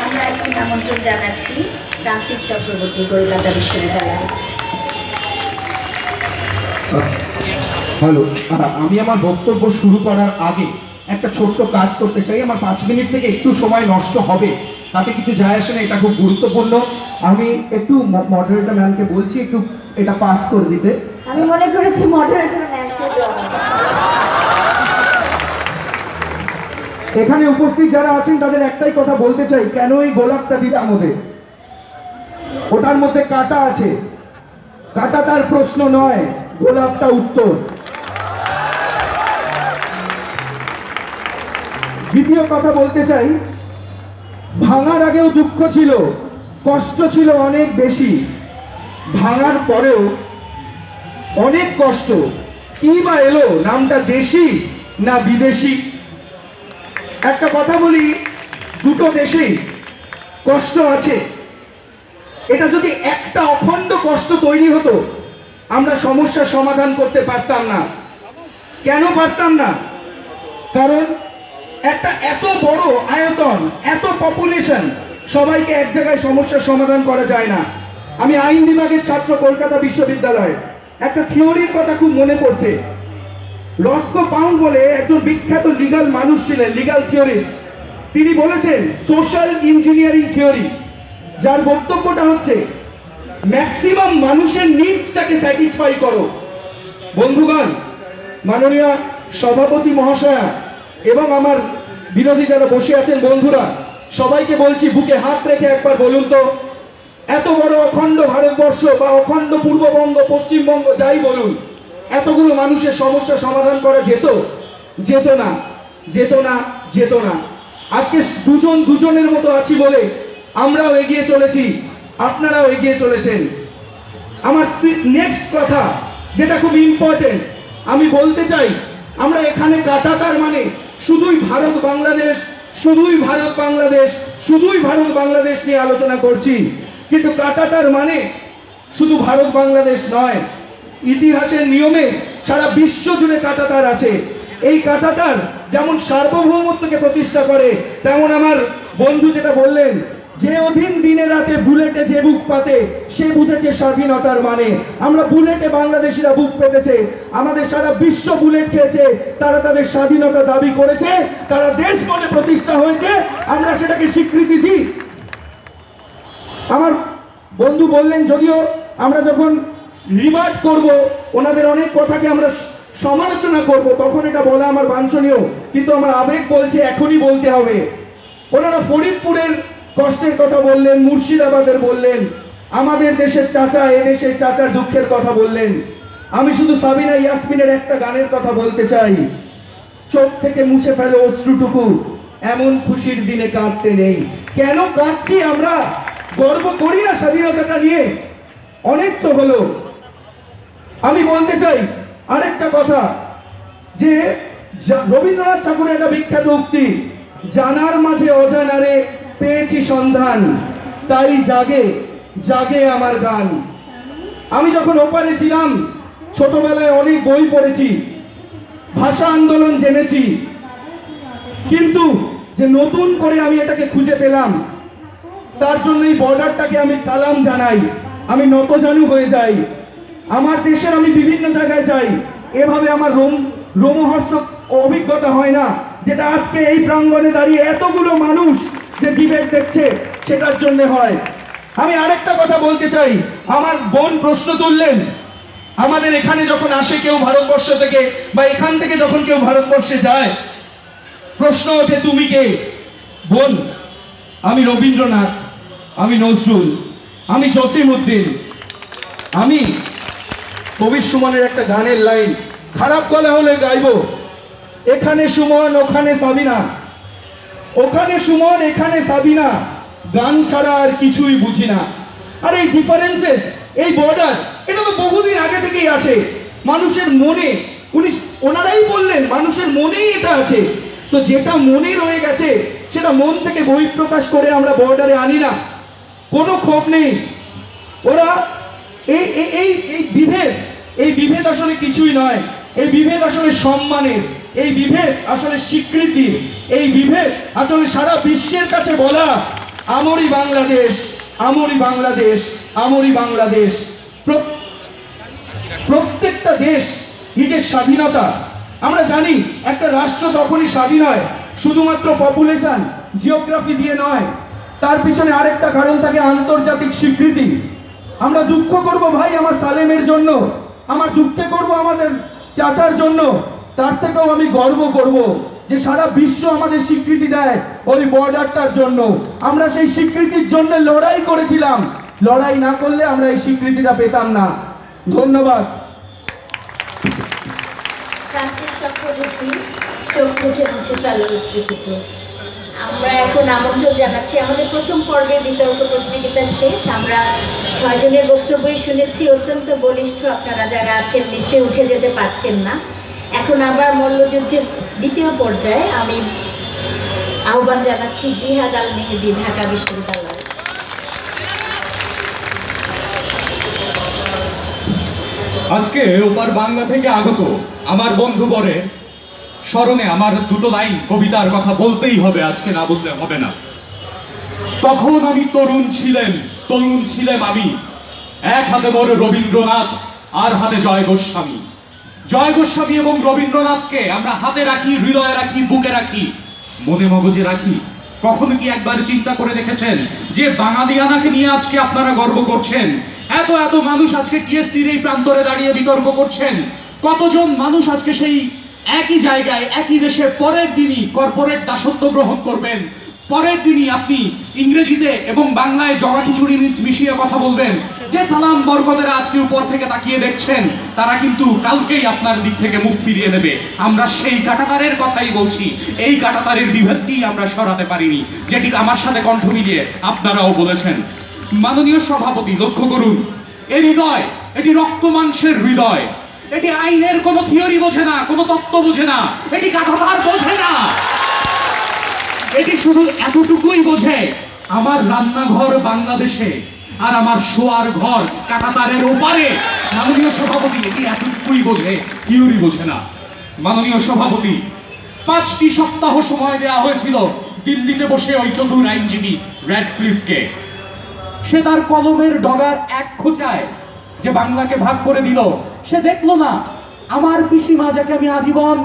আমরা একটি আমন্ত্রণ জানাচ্ছি ফ্রান্সিস চক্রবর্তী কলকাতা বিশ্ববিদ্যালয়। হ্যালো আমি আমার বক্তব্য শুরু করার আগে একটা ছোট্ট কাজ করতে চাই। আমার পাঁচ মিনিট থেকে একটু সময় নষ্ট হবে তাতে কিছু যায় আসে না এটা খুব গুরুত্বপূর্ণ। আমি একটু মডারেটর ম্যামকে বলছি একটু এটা পাস করে দিতে। আমি মনে করেছি মডারেটর ম্যামকে। এখানে উপস্থিত যারা আছেন, তাদের একটাই কথা বলতে চাই, কেন এই গোলাপটা দিলাম ওদের ওটার মধ্যে কাটা আছে। কাটা তার প্রশ্ন নয়, গোলাপটা উত্তর। দ্বিতীয় কথা বলতে চাই, ভাঙার আগেও দুঃখ ছিল, কষ্ট ছিল অনেক বেশি। ভাঙার পরেও অনেক কষ্ট। কি বা এলো? নামটা দেশি না বিদেশি? একটা কথা বলি, দুটো দেশেই কষ্ট আছে। এটা যদি একটা অখণ্ড কষ্ট তৈরি হতো, আমরা সমস্যার সমাধান করতে পারতাম না। কেন পারতাম না? কারণ একটা এত বড় আয়তন, এত পপুলেশন সবাইকে এক জায়গায় সমস্যার সমাধান করা যায় না। আমি আইন বিভাগের ছাত্র কলকাতা বিশ্ববিদ্যালয়ে, একটা থিওরির কথা খুব মনে পড়ছে। রস্কো পাউন্ড বলে একজন বিখ্যাত লিগাল মানুষ ছিলেন লিগাল থিওরিস্ট তিনি বলেছেন সোশ্যাল ইঞ্জিনিয়ারিং থিওরি যার বক্তব্যটা হচ্ছে ম্যাক্সিমাম মানুষের নিডসটাকে স্যাটিসফাই করো। বন্ধুগণ, মাননীয় সভাপতি মহাশয়া এবং আমার বিরোধী যারা বসে আছেন বন্ধুরা, সবাইকে বলছি, বুকে হাত রেখে একবার বলুন তো, এত বড় অখণ্ড ভারতবর্ষ বা অখণ্ড পূর্ববঙ্গ, পশ্চিমবঙ্গ, যাই বলুন এতগুলো মানুষের সমস্যা সমাধান করা যেত? যেত না যেত না যেত না। আজকে দুজন দুজনের মতো আছি বলে আমরাও এগিয়ে চলেছি, আপনারাও এগিয়ে চলেছেন। আমার নেক্সট কথা, যেটা খুব ইম্পর্টেন্ট আমি বলতে চাই, আমরা এখানে কাটাতার মানে শুধুই ভারত বাংলাদেশ, শুধুই ভারত বাংলাদেশ, শুধুই ভারত বাংলাদেশ নিয়ে আলোচনা করছি। কিন্তু কাটাতার মানে শুধু ভারত বাংলাদেশ নয়। ইতিহাসের নিয়মে সারা বিশ্ব জুড়ে কাটাতার আছে। এই কাটাতার যেমন সার্বভৌমত্বকে প্রতিষ্ঠা করে, তেমন আমার বন্ধু যেটা বললেন, যে অধীন দিনে রাতে বুলেটে যে বুক পাতে, সে বুঝেছে স্বাধীনতার মানে। আমরা বুলেটে বাংলাদেশিরা বুক পেতেছে, আমাদের সারা বিশ্ব বুলেট খেয়েছে, তারা তাদের স্বাধীনতা দাবি করেছে, তারা দেশ বলে প্রতিষ্ঠা হয়েছে, আমরা সেটাকে স্বীকৃতি দিই। আমার বন্ধু বললেন, যদিও আমরা যখন রিভার্ট করব, ওনাদের অনেক কথাকে আমরা সমালোচনা করব, তখন এটা বলা আমার বাঞ্ছনীয়। কিন্তু আমার আবেগ বলছে, এখনই বলতে হবে। ওনারা ফরিদপুরের কষ্টের কথা বললেন, মুর্শিদাবাদের বললেন, আমাদের দেশের চাচা এ দেশের চাচার দুঃখের কথা বললেন। আমি শুধু সাবিনা ইয়াসমিনের একটা গানের কথা বলতে চাই। চোখ থেকে মুছে ফেলো অশ্রুটুকু, এমন খুশির দিনে কাঁদতে নেই। কেন কাঁদছি আমরা? গর্ব করি না স্বাধীনতাটা নিয়ে। অনেক তো হলো। আমি বলতে চাই আরেকটা কথা, যে রবীন্দ্রনাথ ঠাকুরের একটা বিখ্যাত উক্তি, জানার মাঝে অজানারে পেয়েছি সন্ধান, তাই জাগে জাগে আমার গান। আমি যখন ওপারে ছিলাম, ছোটবেলায় অনেক বই পড়েছি, ভাষা আন্দোলন জেনেছি, কিন্তু যে নতুন করে আমি এটাকে খুঁজে পেলাম, তার জন্য এই বর্ডারটাকে আমি সালাম জানাই, আমি নতজানু হয়ে যাই। আমার দেশের আমি বিভিন্ন জায়গায় যাই, এভাবে আমার রোম, রোমহর্ষক অভিজ্ঞতা হয় না, যেটা আজকে এই প্রাঙ্গণে দাঁড়িয়ে এতগুলো মানুষ যে ডিবেট দেখছে, সেটার জন্য হয়। আমি আরেকটা কথা বলতে চাই, আমার বোন প্রশ্ন তুললেন, আমাদের এখানে যখন আসে কেউ ভারতবর্ষ থেকে, বা এখান থেকে যখন কেউ ভারতবর্ষে যায়, প্রশ্ন ওঠে, তুমি কে? বোন, আমি রবীন্দ্রনাথ, আমি নজরুল, আমি জসিম উদ্দিন আমি কবির সুমনের একটা গানের লাইন, খারাপ গলা হলে গাইবো। এখানে সুমন, ওখানে সাবিনা। ওখানে সুমন, এখানে সাবিনা। গান ছাড়া আর কিছুই বুঝি না। আর এই ডিফারেন্সেস এই বর্ডার এটা তো বহুদিন আগে থেকেই আছে। মানুষের মনে, উনি, ওনারাই বললেন, মানুষের মনেই এটা আছে। তো যেটা মনে রয়ে গেছে, সেটা মন থেকে বহিঃপ্রকাশ করে আমরা বর্ডারে আনি না। কোনো ক্ষোভ নেই। ওরা এই, এই- এই বিভেদ এই বিভেদ আসলে কিছুই নয়। এই বিভেদ আসলে সম্মানের, এই বিভেদ আসলে স্বীকৃতি এই বিভেদ আসলে সারা বিশ্বের কাছে বলা, আমরি বাংলাদেশ আমরি বাংলাদেশ আমরি বাংলাদেশ। প্র- প্রত্যেকটা দেশ নিজের স্বাধীনতা। আমরা জানি একটা রাষ্ট্র তখনই স্বাধীন হয়, শুধুমাত্র পপুলেশন, জিওগ্রাফি দিয়ে নয়। তার পিছনে আরেকটা কারণ থাকে আন্তর্জাতিক স্বীকৃতি। আমরা দুঃখ করব, ভাই, আমার সালেমের জন্য আমার দুঃখে করব আমাদের চাচার জন্য, তার থেকেও আমি গর্ব করব যে সারা বিশ্ব আমাদের স্বীকৃতি দেয় ওই বর্ডারটার জন্য। আমরা সেই স্বীকৃতির জন্য লড়াই করেছিলাম। লড়াই না করলে আমরা এই স্বীকৃতিটা পেতাম না। ধন্যবাদ। মুছে আমরা এখন আমন্ত্রণ জানাচ্ছি। আমাদের প্রথম পর্বের বিতর্ক প্রতিযোগিতা শেষ। আমরা ছয়জনের বক্তব্যই শুনেছি। অত্যন্ত বলিষ্ঠ আপনারা যারা আছেন, নিশ্চয়ই উঠে যেতে পারছেন না। এখন আবার মল্লযুদ্ধের দ্বিতীয় পর্যায়ে আমি আহ্বান জানাচ্ছি জিহাদ আল মেহেদি, ঢাকা বিশ্ববিদ্যালয়। আজকে ওপার বাংলা থেকে আগত আমার বন্ধু বরে স্মরণে আমার দুটো লাইন কবিতার কথা বলতেই হবে, আজকে না বললে হবে না। তখন আমি তরুণ ছিলেন তরুণ ছিলেন আমি। এক হাতে মোর রবীন্দ্রনাথ, আর হাতে জয় গোস্বামী। জয় গোস্বামী এবং রবীন্দ্রনাথকে আমরা হাতে রাখি, হৃদয়ে রাখি, বুকে রাখি। মনে মগজে রাখি। কখনো কি একবার চিন্তা করে দেখেছেন যে বাঙালিয়ানাকে নিয়ে আজকে আপনারা গর্ব করছেন? এত এত মানুষ আজকে কে টিএসসির এই প্রান্তরে দাঁড়িয়ে বিতর্ক করছেন। কতজন মানুষ আজকে সেই একই জায়গায়, একই দেশে পরের দিনই কর্পোরেট দাসত্ব গ্রহণ করবেন। পরের দিনই আপনি ইংরেজিতে এবং বাংলায় জগা খিচুড়ি মিশিয়ে কথা বলবেন। যে সালাম বরকতেরা আজকে উপর থেকে তাকিয়ে দেখছেন, তারা কিন্তু কালকেই আপনার দিক থেকে মুখ ফিরিয়ে দেবে। আমরা সেই কাটাতারের কথাই বলছি। এই কাটাতারের বিভেদটি আমরা সরাতে পারিনি, যেটি আমার সাথে কণ্ঠ মিলিয়ে আপনারাও বলেছেন। মাননীয় সভাপতি, লক্ষ্য করুন, এ হৃদয়, এটি রক্ত মাংসের হৃদয়। এটি আইনের কোনো থিওরি বোঝে না, কোনো তত্ত্ব বোঝে না, এটি কাঠাতার বোঝে না। এটি শুধু এতটুকুই বোঝে, আমার রান্নাঘর বাংলাদেশে আর আমার শোয়ার ঘর কাটাতারের ওপারে। মাননীয় সভাপতি, এটি এতটুকুই বোঝে, থিওরি বোঝে না। মাননীয় সভাপতি, পাঁচটি সপ্তাহ সময় দেওয়া হয়েছিল দিল্লিতে বসে ওই চতুর আইনজীবী র্যাডক্লিফকে। সে তার কলমের ডগার এক খোঁচায় যে বাংলাকে ভাগ করে দিল, সে দেখল না, আমার পিসিমা যাকে আমি আজীবন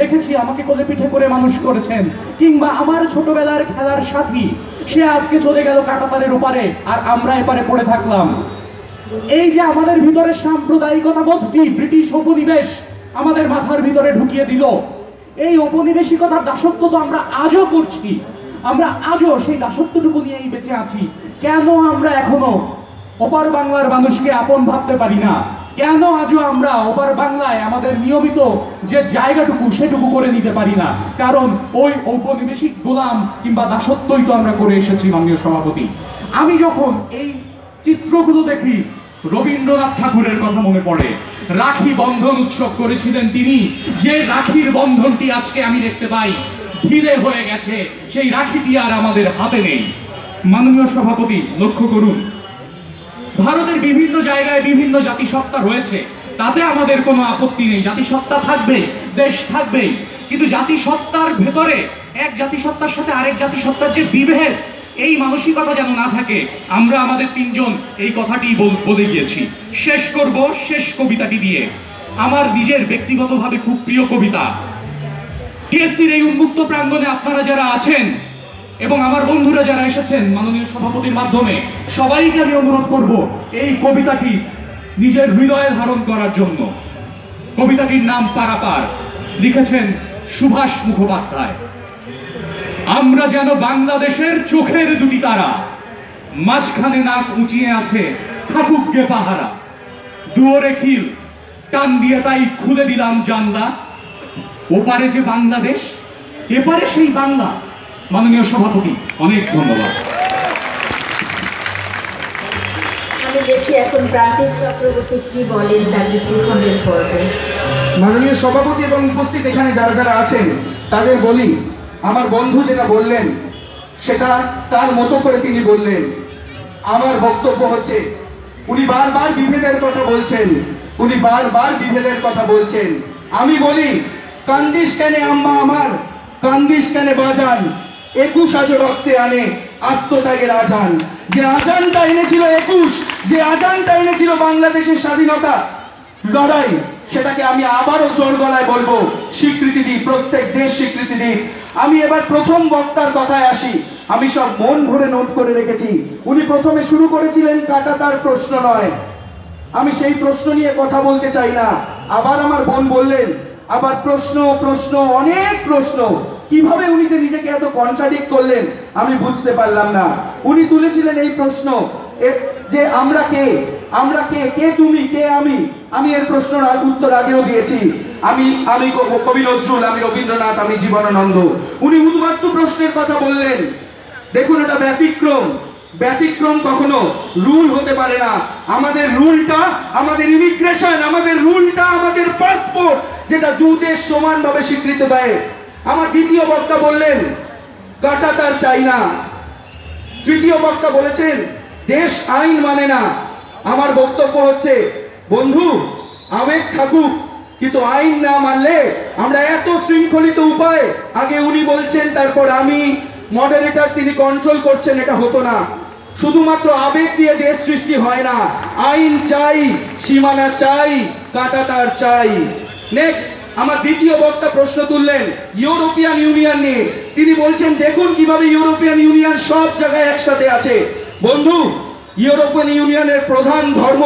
দেখেছি, আমাকে কোলে পিঠে করে মানুষ করেছেন, কিংবা আমার ছোটবেলার খেলার সাথী, সে আজকে চলে গেল কাটাতারের ওপারে, আর আমরা এপারে পড়ে থাকলাম। এই যে আমাদের ভিতরে সাম্প্রদায়িকতা বোধটি ব্রিটিশ উপনিবেশ আমাদের মাথার ভিতরে ঢুকিয়ে দিল, এই ঔপনিবেশিকতার দাসত্ব তো আমরা আজও করছি, আমরা আজও সেই দাসত্বটুকু নিয়েই বেঁচে আছি, কেন আমরা এখনও ওপার বাংলার মানুষকে আপন ভাবতে পারি না। কেন আজও আমরা ওপার বাংলায় আমাদের নিয়মিত যে জায়গাটুকু সেটুকু করে নিতে পারি না? কারণ ওই ঔপনিবেশিক গোলাম কিংবা দাসত্বই তো আমরা করে এসেছি, মাননীয় সভাপতি। আমি যখন এই চিত্রগুলো দেখি, রবীন্দ্রনাথ ঠাকুরের কথা মনে পড়ে। রাখি বন্ধন উৎসব করেছিলেন তিনি। যে রাখির বন্ধনটি আজকে আমি দেখতে পাই, ধীরে হয়ে গেছে। সেই রাখিটি আর আমাদের হাতে নেই। মাননীয় সভাপতি, লক্ষ্য করুন। ভারতের বিভিন্ন জায়গায় বিভিন্ন জাতিসত্তা রয়েছে। তাতে আমাদের কোনো আপত্তি নেই। জাতিসত্তা থাকবে, দেশ থাকবেই। কিন্তু জাতিসত্তার ভেতরে এক জাতিসত্তার সাথে আরেক জাতিসত্তার যে বিভেদ, এই মানসিকতা যেন না থাকে, আমরা আমাদের তিনজন এই কথাটি বল- গিয়েছি। শেষ করব শেষ কবিতাটি দিয়ে। আমার নিজের ব্যক্তিগতভাবে খুব প্রিয় কবিতা। টিএসসির এই উন্মুক্ত প্রাঙ্গণে আপনারা যারা আছেন এবং আমার বন্ধুরা যারা এসেছেন মাননীয় সভাপতির মাধ্যমে, সবাইকে আমি অনুরোধ করব এই কবিতাটি নিজের হৃদয়ে ধারণ করার জন্য। কবিতাটির নাম পারাপার। লিখেছেন সুভাষ মুখোপাধ্যায়। আমরা যেন বাংলাদেশের চোখের দুটি তারা, মাঝখানে নাক উঁচিয়ে আছে গে পাহারা। দুয়ারে খিল, টান দিয়ে তাই খুলে দিলাম জানলা। ওপারে যে বাংলাদেশ, এপারে সেই বাংলা। মাননীয় সভাপতি অনেক ধন্যবাদ। আমি দেখি এখন প্রান্তিক চক্রবর্তী কি বলেন তার যুক্তিখণ্ডের পর্বে। মাননীয় সভাপতি এবং উপস্থিত এখানে যারা যারা আছেন তাদের বলি আমার বন্ধু যেটা বললেন সেটা তার মতো করে তিনি বললেন। আমার বক্তব্য হচ্ছে উনি বারবার বিভেদের কথা বলছেন উনি বারবার বিভেদের কথা বলছেন। আমি বলি কান্দিস কেনে আম্মা আমার কান্দিস কেনে বাজান। একুশ আজ রক্তে আনে আত্মত্যাগের আজান যে আজানটা এনেছিল একুশ, যে আজানটা এনেছিল বাংলাদেশের স্বাধীনতা, লড়াই, সেটাকে আমি আবারও জোর গলায় বলব, স্বীকৃতি দিই, প্রত্যেক দেশ স্বীকৃতি দিই। আমি এবার প্রথম বক্তার কথায় আসি, আমি সব মন ভরে নোট করে রেখেছি। উনি প্রথমে শুরু করেছিলেন, কাটা তার প্রশ্ন নয়। আমি সেই প্রশ্ন নিয়ে কথা বলতে চাই না। আবার আমার বোন বললেন, আবার প্রশ্ন প্রশ্ন, অনেক প্রশ্ন। কীভাবে উনি যে নিজেকে এত কন্ট্রাডিক্ট করলেন, আমি বুঝতে পারলাম না। উনি তুলেছিলেন এই প্রশ্ন যে আমরা কে? আমরা কে? কে তুমি? কে আমি? আমি এর প্রশ্ন উত্তর আগেও দিয়েছি। আমি আমি কবি নজরুল, আমি রবীন্দ্রনাথ, আমি জীবনানন্দ। উনি উদ্বাস্তু প্রশ্নের কথা বললেন। দেখুন এটা ব্যতিক্রম। ব্যতিক্রম কখনো রুল হতে পারে না। আমাদের রুলটা, আমাদের ইমিগ্রেশন আমাদের রুলটা, আমাদের পাসপোর্ট যেটা দু দেশ সমানভাবে স্বীকৃত দেয়। আমার দ্বিতীয় বক্তা বললেন, কাটা তার চাই না। তৃতীয় বক্তা বলেছেন, দেশ আইন মানে না। আমার বক্তব্য হচ্ছে, বন্ধু, আবেগ থাকুক, কিন্তু আইন না মানলে আমরা এত শৃঙ্খলিত উপায় আগে উনি বলছেন, তারপর আমি মডারেটর তিনি কন্ট্রোল করছেন, এটা হতো না। শুধুমাত্র আবেগ দিয়ে দেশ সৃষ্টি হয় না। আইন চাই, সীমানা চাই, কাটা তার চাই। নেক্সট আমার দ্বিতীয় বক্তা প্রশ্ন তুললেন, ইউরোপিয়ান ইউনিয়ন নিয়ে। তিনি বলছেন, দেখুন কীভাবে ইউরোপিয়ান ইউনিয়ন সব জায়গায় একসাথে আছে। বন্ধু, ইউরোপিয়ান ইউনিয়নের প্রধান ধর্ম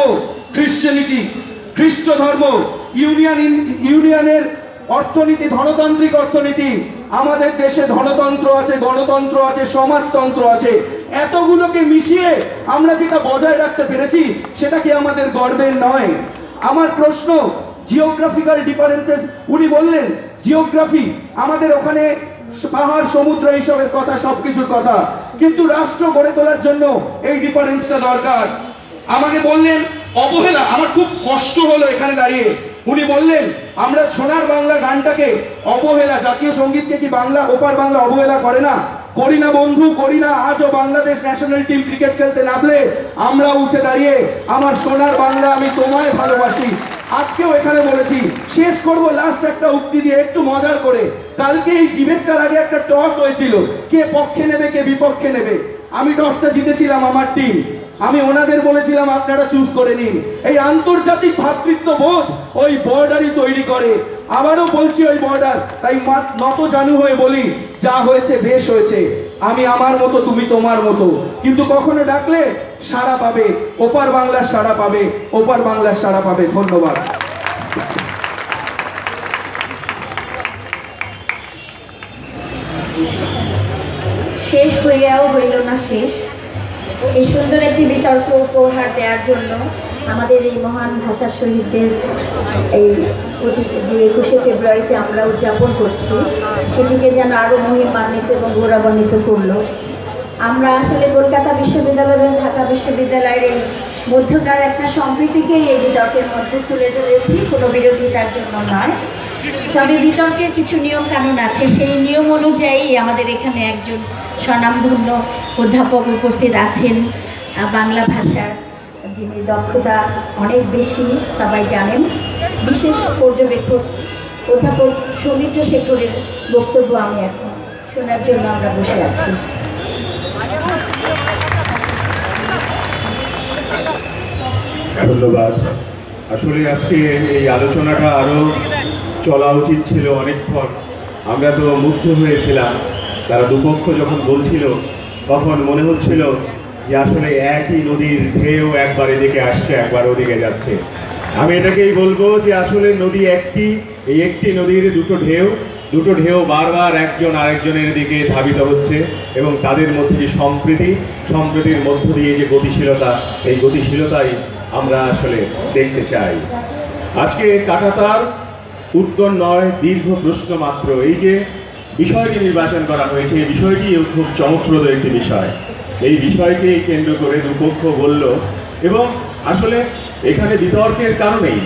খ্রিশ্চানিটি খ্রিস্ট ধর্ম, ইউনিয়ন ইউনিয়নের অর্থনীতি, ধনতান্ত্রিক অর্থনীতি। আমাদের দেশে ধনতন্ত্র আছে, গণতন্ত্র আছে, সমাজতন্ত্র আছে। এতগুলোকে মিশিয়ে আমরা যেটা বজায় রাখতে পেরেছি, সেটা কি আমাদের গর্বের নয়? আমার প্রশ্ন জিওগ্রাফিক্যাল ডিফারেন্সেস উনি বললেন জিওগ্রাফি আমাদের ওখানে পাহাড়, সমুদ্র এইসবের কথা, সবকিছুর কথা। কিন্তু রাষ্ট্র গড়ে তোলার জন্য এই ডিফারেন্সটা দরকার। আমাকে বললেন, অবহেলা, আমার খুব কষ্ট হলো এখানে দাঁড়িয়ে। উনি বললেন, আমরা সোনার বাংলা গানটাকে অবহেলা, জাতীয় সঙ্গীতকে কি বাংলা, ওপার বাংলা অবহেলা করে না? করি না বন্ধু, করি না, আজও বাংলাদেশ ন্যাশনাল টিম ক্রিকেট খেলতে নামলে আমরা উঠে দাঁড়িয়ে, আমার সোনার বাংলা আমি তোমায় ভালোবাসি। আজকেও এখানে বলেছি, শেষ করব লাস্ট একটা উক্তি দিয়ে একটু মজার করে। কালকে এই ডিবেটটার আগে একটা টস হয়েছিল। কে পক্ষে নেবে, কে বিপক্ষে নেবে? আমি টসটা জিতেছিলাম আমার টিম আমি ওনাদের বলেছিলাম, আপনারা চুজ করে নিন। এই আন্তর্জাতিক ভ্রাতৃত্ব বোধ ওই বর্ডারই তৈরি করে। আবারও বলছি ওই বর্ডার, তাই নত জানু হয়ে বলি, যা হয়েছে, বেশ হয়েছে। আমি আমার মতো, তুমি তোমার মতো। কিন্তু কখনো ডাকলে সাড়া পাবে, ওপার বাংলার সাড়া পাবে, ওপার বাংলার সাড়া পাবে। ধন্যবাদ। শেষ হইয়াও হইল না শেষ। এই সুন্দর একটি বিতর্ক উপহার দেওয়ার জন্য আমাদের এই মহান ভাষা শহীদদের এই প্রতি যে একুশে ফেব্রুয়ারিতে আমরা উদযাপন করছি, সেটিকে যেন আরও মহিমান্বিত এবং গৌরবান্বিত করল। আমরা আসলে কলকাতা বিশ্ববিদ্যালয় এবং ঢাকা বিশ্ববিদ্যালয়ের এই মধ্যকার একটা সম্প্রীতিকেই এই বিতর্কের মধ্যে তুলে ধরেছি। কোনো বিরোধিতার জন্য নয়। তবে বিতর্কের কিছু নিয়ম কানুন আছে। সেই নিয়ম অনুযায়ী আমাদের এখানে একজন স্বনামধন্য অধ্যাপক উপস্থিত আছেন বাংলা ভাষার যিনি দক্ষতা অনেক বেশি, সবাই জানেন। বিশেষ পর্যবেক্ষক, অধ্যাপক সৌমিত্র শেখরের বক্তব্য আমি এখন শোনার জন্য আমরা বসে আছি। ধন্যবাদ। আসলে আজকে এই আলোচনাটা আরও চলা উচিত ছিল অনেকক্ষণ। আমরা তো মুগ্ধ হয়েছিলাম। তারা দুপক্ষ যখন বলছিল, তখন মনে হচ্ছিল যে আসলে একই নদীর ঢেউ একবার এদিকে আসছে, একবার ওদিকে যাচ্ছে। আমি এটাকেই বলব যে আসলে নদী একটি, এই একটি নদীর দুটো ঢেউ দুটো ঢেউ বারবার একজন আরেকজনের দিকে ধাবিত হচ্ছে এবং তাদের মধ্যে যে সম্প্রীতি, সম্প্রীতির মধ্য দিয়ে যে গতিশীলতা, এই গতিশীলতাই আমরা আসলে দেখতে চাই। আজকে কাটাতার উত্তর নয়, দীর্ঘ প্রশ্ন মাত্র। এই যে বিষয়টি নির্বাচন করা হয়েছে, এই বিষয়টি খুব চমকপ্রদ একটি বিষয়। এই বিষয়কে কেন্দ্র করে দুপক্ষ বলল, এবং আসলে এখানে বিতর্কের কারণেই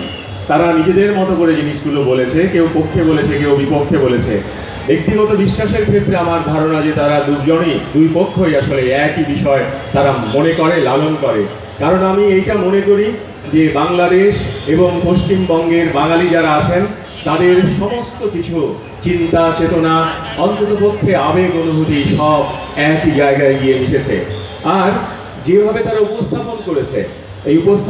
তারা নিজেদের মতো করে জিনিসগুলো বলেছে, কেউ পক্ষে বলেছে, কেউ বিপক্ষে বলেছে। ব্যক্তিগত বিশ্বাসের ক্ষেত্রে আমার ধারণা যে তারা দুজনই, দুই পক্ষই আসলে একই বিষয় তারা মনে করে, লালন করে। কারণ আমি এইটা মনে করি যে বাংলাদেশ এবং পশ্চিমবঙ্গের বাঙালি যারা আছেন তাদের সমস্ত কিছু, চিন্তা, চেতনা অন্ততপক্ষে আবেগ, অনুভূতি সব একই জায়গায় গিয়ে মিশেছে। আর যেভাবে তারা উপস্থাপন করেছে, এই উপস্থাপন